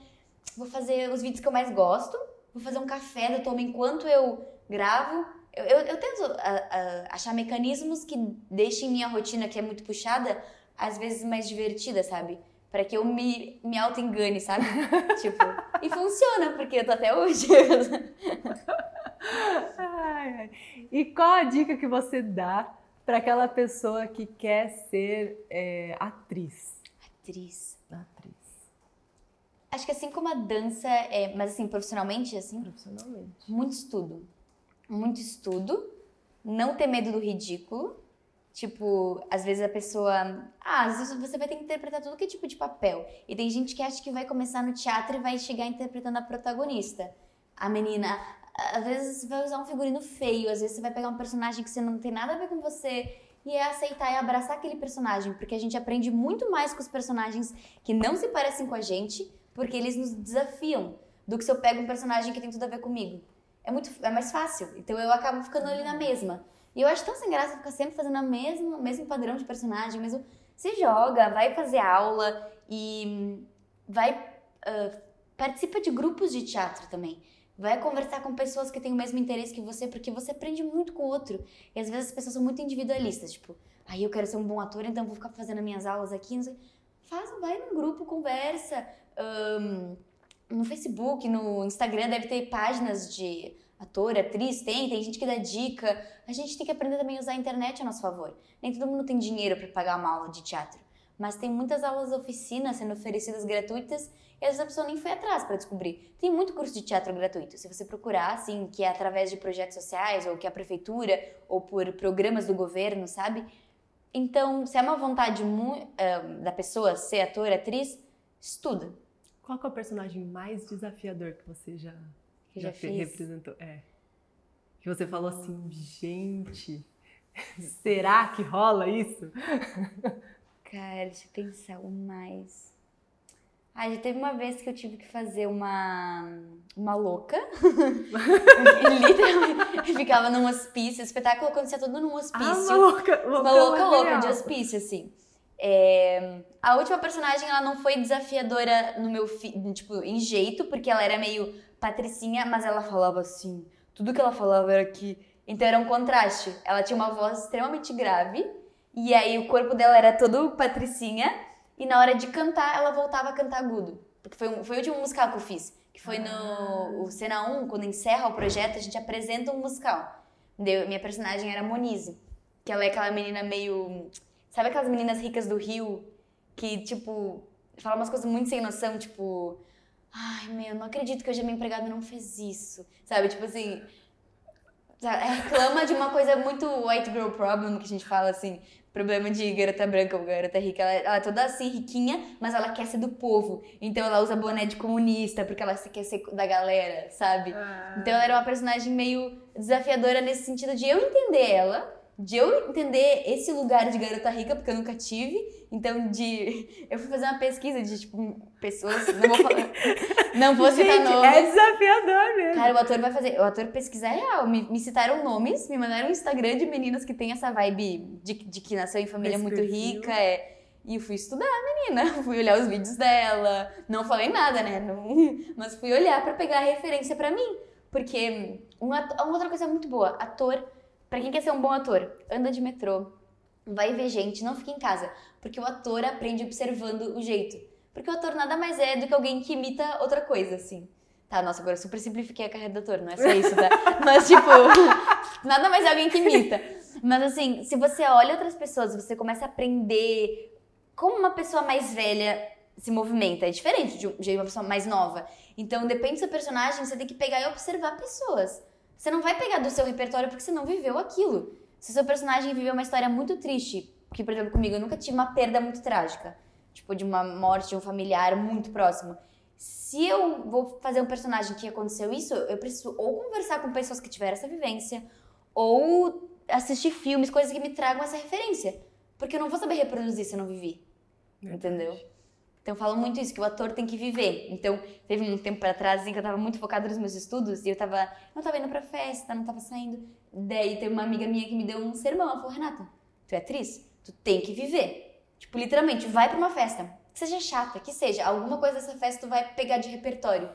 vou fazer os vídeos que eu mais gosto, vou fazer um café da toma enquanto eu gravo, eu, eu, eu tento uh, uh, achar mecanismos que deixem minha rotina, que é muito puxada, às vezes mais divertida, sabe? Para que eu me, me auto-engane, sabe? tipo, e funciona, porque eu tô até hoje. ai, ai. E qual a dica que você dá para aquela pessoa que quer ser é, atriz? Atriz. Atriz. Acho que assim como a dança é, mas assim, profissionalmente, assim? Profissionalmente. Muito estudo muito estudo, não ter medo do ridículo. Tipo, às vezes a pessoa. Ah, às vezes você vai ter que interpretar todo que tipo de papel. E tem gente que acha que vai começar no teatro e vai chegar interpretando a protagonista. A menina. Às vezes você vai usar um figurino feio, às vezes você vai pegar um personagem que você não tem nada a ver com você e é aceitar e abraçar aquele personagem, porque a gente aprende muito mais com os personagens que não se parecem com a gente, porque eles nos desafiam, do que se eu pego um personagem que tem tudo a ver comigo é muito é mais fácil. Então eu acabo ficando ali na mesma. E eu acho tão sem graça ficar sempre fazendo a mesma, o mesmo padrão de personagem, mesmo se joga, vai fazer aula e vai uh, participa de grupos de teatro também. Vai conversar com pessoas que têm o mesmo interesse que você, porque você aprende muito com o outro. E às vezes as pessoas são muito individualistas, tipo, aí ah, eu quero ser um bom ator, então vou ficar fazendo minhas aulas aqui, não sei. Faz, vai num grupo, conversa. Um, no Facebook, no Instagram deve ter páginas de ator, atriz, tem, tem gente que dá dica. A gente tem que aprender também a usar a internet a nosso favor. Nem todo mundo tem dinheiro para pagar uma aula de teatro, mas tem muitas aulas oficinas sendo oferecidas gratuitas e às vezes a pessoa nem foi atrás para descobrir. Tem muito curso de teatro gratuito. Se você procurar, assim, que é através de projetos sociais ou que é a prefeitura ou por programas do governo, sabe? Então, se é uma vontade uh, da pessoa ser ator, atriz, estuda qual é o personagem mais desafiador que você já, que já, já representou? É. Que você falou assim, gente, será que rola isso? Cara, deixa eu pensar o mais. Ai, já teve uma vez que eu tive que fazer uma, uma louca. Literalmente, ficava num hospício. O espetáculo acontecia tudo num hospício. Ah, uma louca, louca, uma louca, louca de hospício, assim. É, A última personagem, ela não foi desafiadora no meu, tipo, em jeito, porque ela era meio patricinha, mas ela falava assim, tudo que ela falava era que... Então era um contraste. Ela tinha uma voz extremamente grave, e aí o corpo dela era todo patricinha, e na hora de cantar, ela voltava a cantar agudo. Porque foi, um, foi o último musical que eu fiz, que foi no o Cena 1, quando encerra o projeto, a gente apresenta um musical. Deu- minha personagem era Monize, que ela é aquela menina meio... Sabe aquelas meninas ricas do Rio que, tipo, falam umas coisas muito sem noção, tipo. Ai, meu, não acredito que hoje a minha empregada não fez isso. Sabe? Tipo assim. Reclama de uma coisa muito white girl problem que a gente fala assim. Problema de garota branca ou garota rica. Ela, ela é toda assim, riquinha, mas ela quer ser do povo. Então ela usa boné de comunista porque ela se- quer ser da galera, sabe? Ah, Então ela era uma personagem meio desafiadora nesse sentido de eu entender ela, de eu entender esse lugar de garota rica, porque eu nunca tive. Então, de. Eu fui fazer uma pesquisa de, tipo, pessoas. Não vou falar. Não vou citar Gente, nomes. é desafiador mesmo. Cara, o ator vai fazer. O ator pesquisa é real. Me, me citaram nomes, me mandaram um Instagram de meninas que tem essa vibe de, de que nasceu em família Esse muito perfil. rica. É, e eu fui estudar a menina. Fui olhar os vídeos dela. Não falei nada, né? Não- mas fui olhar pra pegar a referência pra mim. Porque um ato- uma outra coisa muito boa, ator, pra quem quer ser um bom ator, anda de metrô, vai ver gente, não fica em casa. Porque o ator aprende observando o jeito. Porque o ator nada mais é do que alguém que imita outra coisa, assim. Tá, nossa, agora eu super simplifiquei a carreira do ator, não é só isso, tá? Mas, tipo, nada mais é alguém que imita. Mas, assim, se você olha outras pessoas, você começa a aprender como uma pessoa mais velha se movimenta. É diferente de de uma pessoa mais nova. Então, depende do seu personagem, você tem que pegar e observar pessoas. Você não vai pegar do seu repertório porque você não viveu aquilo. Se o seu personagem viveu uma história muito triste, que, por exemplo, comigo, eu nunca tive uma perda muito trágica. Tipo, de uma morte de um familiar muito próximo. Se eu vou fazer um personagem que aconteceu isso, eu preciso ou conversar com pessoas que tiveram essa vivência, ou assistir filmes, coisas que me tragam essa referência. Porque eu não vou saber reproduzir se eu não vivi. Entendeu? Então eu falo muito isso, que o ator tem que viver. Então, teve um tempo pra trás assim, que eu tava muito focada nos meus estudos e eu tava. Não tava indo pra festa, não tava saindo. Daí teve uma amiga minha que me deu um sermão. Ela falou, Renata, tu é atriz? Tu tem que viver. Tipo, literalmente, vai pra uma festa. Que seja chata, que seja. Alguma coisa dessa festa tu vai pegar de repertório.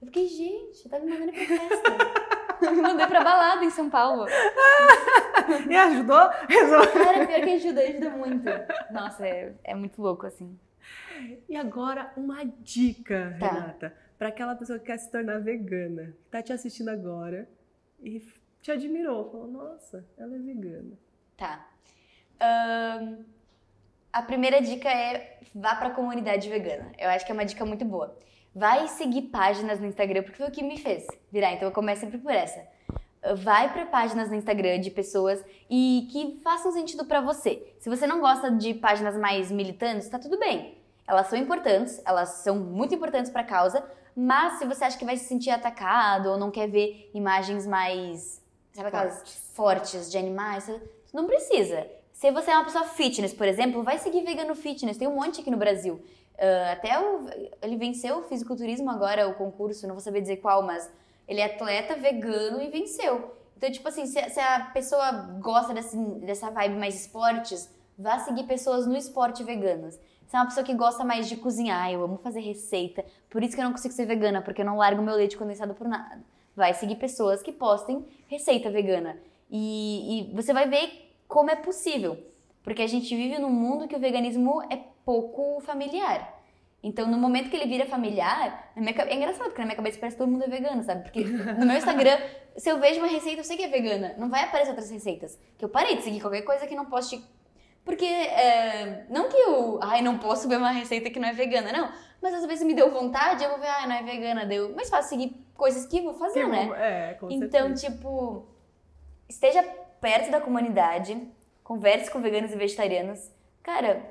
Eu fiquei, gente, tá me mandando pra festa. me mandei pra balada em São Paulo. E ajudou? Resolveu. Cara, pior que ajuda, ajuda muito. Nossa, é, é muito louco, assim. E agora, uma dica, Tá. Renata, para aquela pessoa que quer se tornar vegana, que tá te assistindo agora e te admirou, falou, nossa, ela é vegana. Tá. Ahn, a primeira dica é vá pra comunidade vegana. Eu acho que é uma dica muito boa. Vai seguir páginas no Instagram, porque foi o que me fez virar, então eu começo sempre por essa. Vai pra páginas no Instagram de pessoas e que façam sentido pra você. Se você não gosta de páginas mais militantes, tá tudo bem. Elas são importantes, elas são muito importantes pra causa, mas se você acha que vai se sentir atacado ou não quer ver imagens mais, sabe aquelas fortes de animais, não precisa. Se você é uma pessoa fitness, por exemplo, vai seguir vegano fitness. Tem um monte aqui no Brasil. Ah, até o, ele venceu o fisiculturismo agora, o concurso, não vou saber dizer qual, mas ele é atleta vegano e venceu. Então, tipo assim, se, se a pessoa gosta desse, dessa vibe mais esportes, vá seguir pessoas no esporte veganas. Se é uma pessoa que gosta mais de cozinhar, eu amo fazer receita, por isso que eu não consigo ser vegana, porque eu não largo meu leite condensado por nada. Vai seguir pessoas que postem receita vegana. E, e você vai ver como é possível. Porque a gente vive num mundo que o veganismo é pouco familiar. Então, no momento que ele vira familiar, minha é engraçado, porque na minha cabeça parece que todo mundo é vegano, sabe? Porque no meu Instagram, se eu vejo uma receita, eu sei que é vegana. Não vai aparecer outras receitas. Que eu parei de seguir qualquer coisa que não poste. Porque, é, não que eu, ai, não posso ver uma receita que não é vegana, não. Mas às vezes me deu vontade, eu vou ver, ai, não é vegana, deu. Mas faço seguir coisas que vou fazer, Que né? bom, É, com Então, certeza. tipo, esteja perto da comunidade, converse com veganos e vegetarianos. Cara,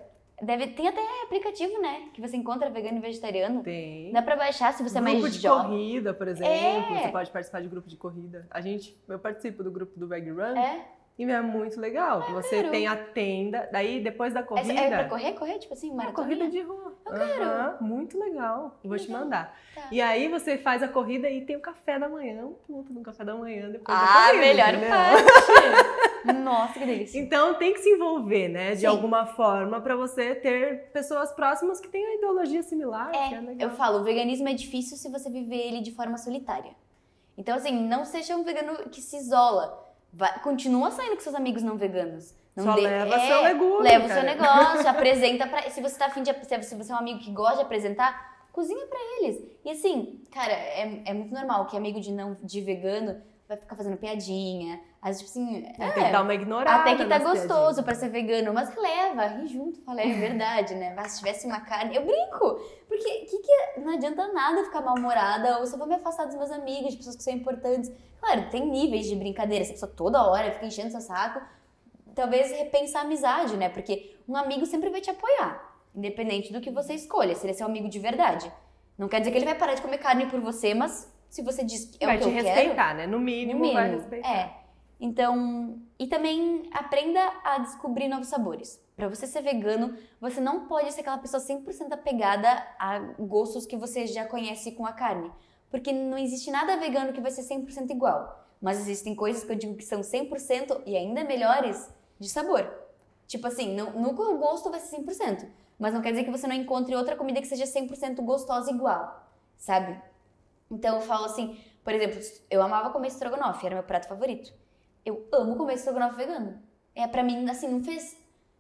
deve tem até aplicativo, né? Que você encontra vegano e vegetariano. Tem. Dá pra baixar se você é grupo mais de jovem. corrida, por exemplo. É. Você pode participar de grupo de corrida. A gente, eu participo do grupo do Veg Run. É, E é muito legal. Ah, você quero. tem a tenda, daí depois da corrida. Essa é pra correr, correr? Tipo assim, É maratoninha? corrida de rua. Eu quero. Aham, muito legal. Vou te legal. mandar. Tá. E aí você faz a corrida e tem o café da manhã, um ponto do café da manhã depois da Ah, corrida. melhor entendeu? parte. Nossa, que delícia. Então tem que se envolver, né, de Sim. alguma forma, pra você ter pessoas próximas que tenham ideologia similar. é legal. Eu falo, o veganismo é difícil se você viver ele de forma solitária. Então, assim, não seja um vegano que se isola. Vai- continua saindo com seus amigos não veganos. Não Só dê- leva é, seu legume, Leva o cara. seu negócio, apresenta pra. Se você tá afim de. Se você é um amigo que gosta de apresentar, cozinha pra eles. E assim, cara, é, é muito normal que amigo de não de vegano vai ficar fazendo piadinha. Às vezes, tipo assim. É, Tem que dar uma ignorada. Até que tá gostoso pra ser vegano, mas releva, ri junto, fala, é verdade, né? Mas se tivesse uma carne, eu brinco. Porque que que não adianta nada ficar mal-humorada ou só vou me afastar dos meus amigos, de pessoas que são importantes. Claro, tem níveis de brincadeira, se a pessoa toda hora fica enchendo seu saco, talvez repensa a amizade, né? Porque um amigo sempre vai te apoiar, independente do que você escolha, se ele é seu amigo de verdade. Não quer dizer que ele vai parar de comer carne por você, mas se você diz que é vai o que te eu quero, respeitar, né? No mínimo, no vai mínimo, respeitar. É. Então, e também aprenda a descobrir novos sabores. Pra você ser vegano, você não pode ser aquela pessoa 100% apegada a gostos que você já conhece com a carne. Porque não existe nada vegano que vai ser 100% igual. Mas existem coisas que eu digo que são 100% e ainda melhores de sabor. Tipo assim, não, nunca o gosto vai ser 100%. Mas não quer dizer que você não encontre outra comida que seja 100% gostosa igual, sabe? Então eu falo assim, por exemplo, eu amava comer estrogonofe, era meu prato favorito. Eu amo comer estrogonofe vegano. É para mim, assim, não fez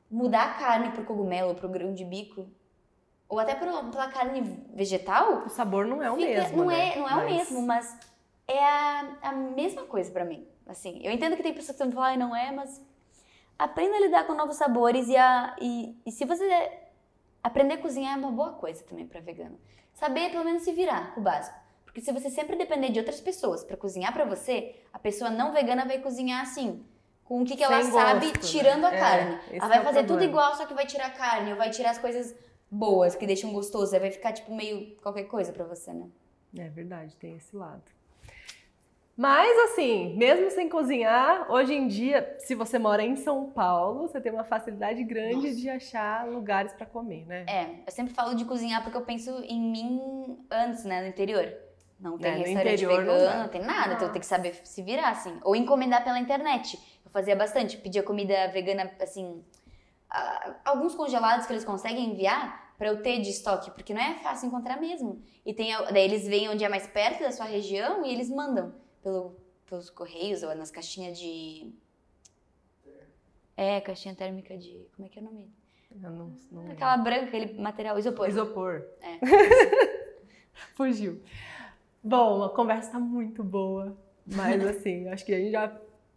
mudar a carne pro cogumelo, pro grão de bico, ou até pela, pela carne vegetal. O sabor não é o fica- mesmo, Não né? é, não é Mas- o mesmo, mas é a, a mesma coisa pra mim. Assim, eu entendo que tem pessoas que vão falar, "Ai, não é, mas aprenda a lidar com novos sabores e, a, e, e se você aprender a cozinhar é uma boa coisa também pra vegano. Saber pelo menos se virar com o básico. Porque se você sempre depender de outras pessoas pra cozinhar pra você, a pessoa não vegana vai cozinhar assim, com o que, que ela Sem sabe, gosto, né? tirando a É, carne. Ela vai é fazer tudo igual, só que vai tirar a carne, ou vai tirar as coisas boas, que deixam gostoso, aí vai ficar tipo meio qualquer coisa pra você, né? É verdade, tem esse lado. Mas assim, mesmo sem cozinhar, hoje em dia, se você mora em São Paulo, você tem uma facilidade grande Nossa. de achar lugares pra comer, né? É, eu sempre falo de cozinhar porque eu penso em mim antes, né, no interior. Não tem É, restaurante vegano, não, tem nada, então tem que saber se virar, assim. Ou encomendar pela internet. Eu fazia bastante, pedia comida vegana, assim, alguns congelados que eles conseguem enviar pra eu ter de estoque, porque não é fácil encontrar mesmo. E tem, daí eles vêm onde é mais perto da sua região e eles mandam pelo, pelos correios ou nas caixinhas de... É, caixinha térmica de... Como é que é o nome? Eu não, não Aquela branca, aquele material, isopor. Isopor. É. Fugiu. Bom, a conversa tá muito boa, mas assim, acho que a gente já.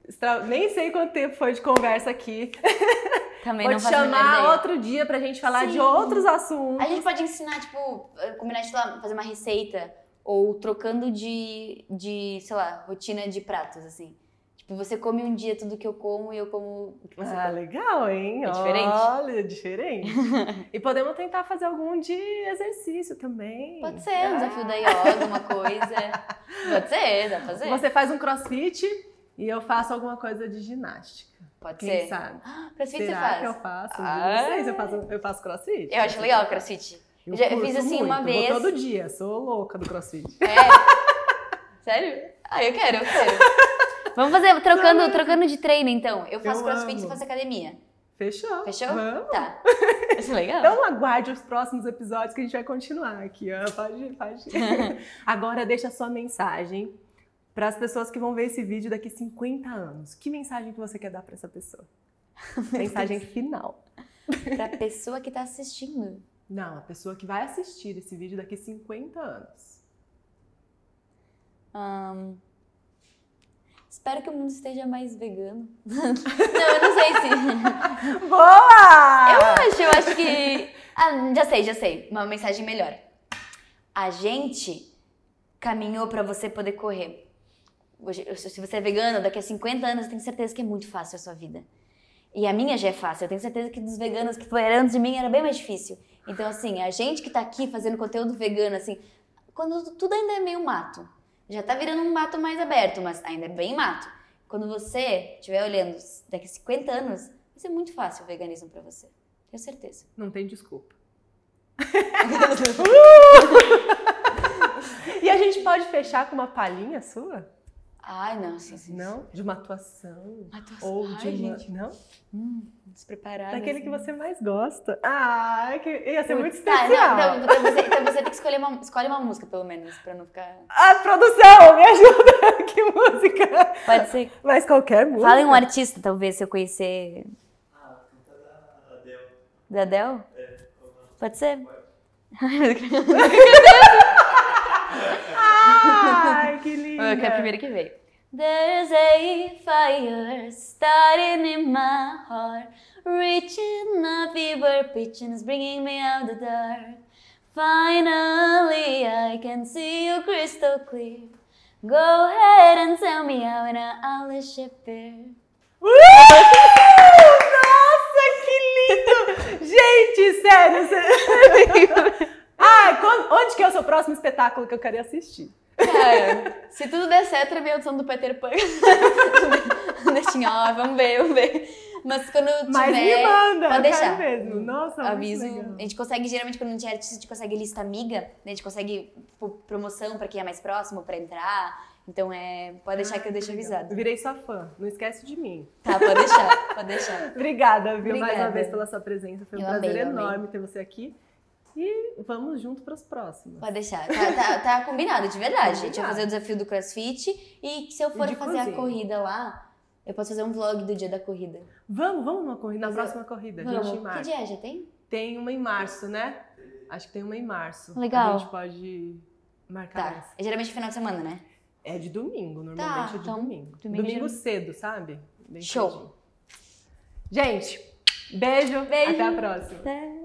extra- Nem sei quanto tempo foi de conversa aqui. Também Vou não chamar outro dia pra gente falar de Sim. outros assuntos. A gente pode ensinar, tipo, combinar de fazer uma receita ou trocando de, de, sei lá, rotina de pratos, assim. Tipo, você come um dia tudo que eu como e eu como o que você Ah, come. legal, hein? É diferente? Olha, diferente. e podemos tentar fazer algum de exercício também. Pode ser, um desafio da yoga, uma coisa. Pode ser, dá pra fazer. Você faz um crossfit e eu faço alguma coisa de ginástica. Pode Quem ser. sabe? Crossfit você Será faz? que eu faço? Ah. Não sei se eu faço, eu faço crossfit. Eu acho legal o crossfit. Eu, Já- eu fiz assim muito, uma vou vez. todo dia, sou louca do crossfit. É? Sério? Ah, eu quero, eu quero. Vamos fazer, trocando, trocando de treino, então. Eu faço Eu crossfit e amo. faz academia. Fechou? Fechou? Vamos. Tá. Isso é legal. Então aguarde os próximos episódios que a gente vai continuar aqui. Ó. Pode, pode. Agora deixa a sua mensagem para as pessoas que vão ver esse vídeo daqui 50 anos. Que mensagem que você quer dar para essa pessoa? mensagem final. pra pessoa que tá assistindo. Não, a pessoa que vai assistir esse vídeo daqui 50 anos. Ahn, Espero que o mundo esteja mais vegano. não, eu não sei se. Boa! Eu acho, eu acho que. Ah, já sei, já sei. Uma mensagem melhor. A gente caminhou pra você poder correr. Hoje, Se você é vegano, daqui a 50 anos, eu tenho certeza que é muito fácil a sua vida. E a minha já é fácil. Eu tenho certeza que dos veganos que foram antes de mim era bem mais difícil. Então, assim, a gente que tá aqui fazendo conteúdo vegano, assim, quando tudo ainda é meio mato. Já tá virando um mato mais aberto, mas ainda é bem mato. quando você estiver olhando daqui a 50 anos, vai ser muito fácil o veganismo pra você. Tenho certeza. Não tem desculpa. E a gente pode fechar com uma palhinha sua? Ai, não, sim, sim. Não? De uma atuação? Atuação. Ou Ai, de uma... gente. Não? Hum, despreparada. Daquele que assim. você mais gosta. Ah, que... ia ser muito Tá, especial. não, então, então você, então você tem que escolher uma, escolhe uma música, pelo menos, pra não ficar... Ah, produção, me ajuda. que música? Pode ser. Mas qualquer música. Fala em um artista, talvez, se eu conhecer... Ah, da Adele. Da Adele? É, Pode ser? Ai, que linda. que é a primeira que veio. There's a fire starting in my heart, reaching a fever pitch and it's bringing me out the dark. Finally, I can see you crystal clear. Go ahead and tell me how and I'll ship it. Uh! Nossa, que lindo! Gente, sério. Você... Ai, quando- onde que é o seu próximo espetáculo que eu quero ir assistir? Se tudo der certo, a minha audição do Peter Pan. Deixinho, ó, vamos ver, vamos ver. Mas quando tiver... Mas me manda, pode deixar. mesmo. Nossa, aviso. A gente consegue, geralmente, quando a gente é artista, a gente consegue lista amiga, né? a gente consegue tipo, promoção pra quem é mais próximo, pra entrar. Então, é, pode deixar que eu deixo Eu avisado. virei sua fã, não esquece de mim. Tá, pode deixar, pode deixar. Obrigada, viu, mais uma Obrigada. vez pela sua presença. Foi um Eu prazer amei, eu amei. enorme ter você aqui. E vamos junto para os próximos. Pode deixar. Tá, tá- tá combinado, de verdade. A gente vai Combinado. fazer o desafio do crossfit e se eu for fazer a cozinha. corrida lá, eu posso fazer um vlog do dia da corrida. Vamos, vamos numa corrida, na eu- próxima corrida. A Vamos. gente Que marca. dia é? Já tem? Tem uma em março, né? Acho que tem uma em março. Legal. A gente pode marcar Tá. essa. É geralmente final de semana, né? É de domingo, normalmente é de então, domingo. domingo Domingo, cedo, sabe? Bem Show. cedinho. Gente, beijo. Beijo. Até a próxima. Até.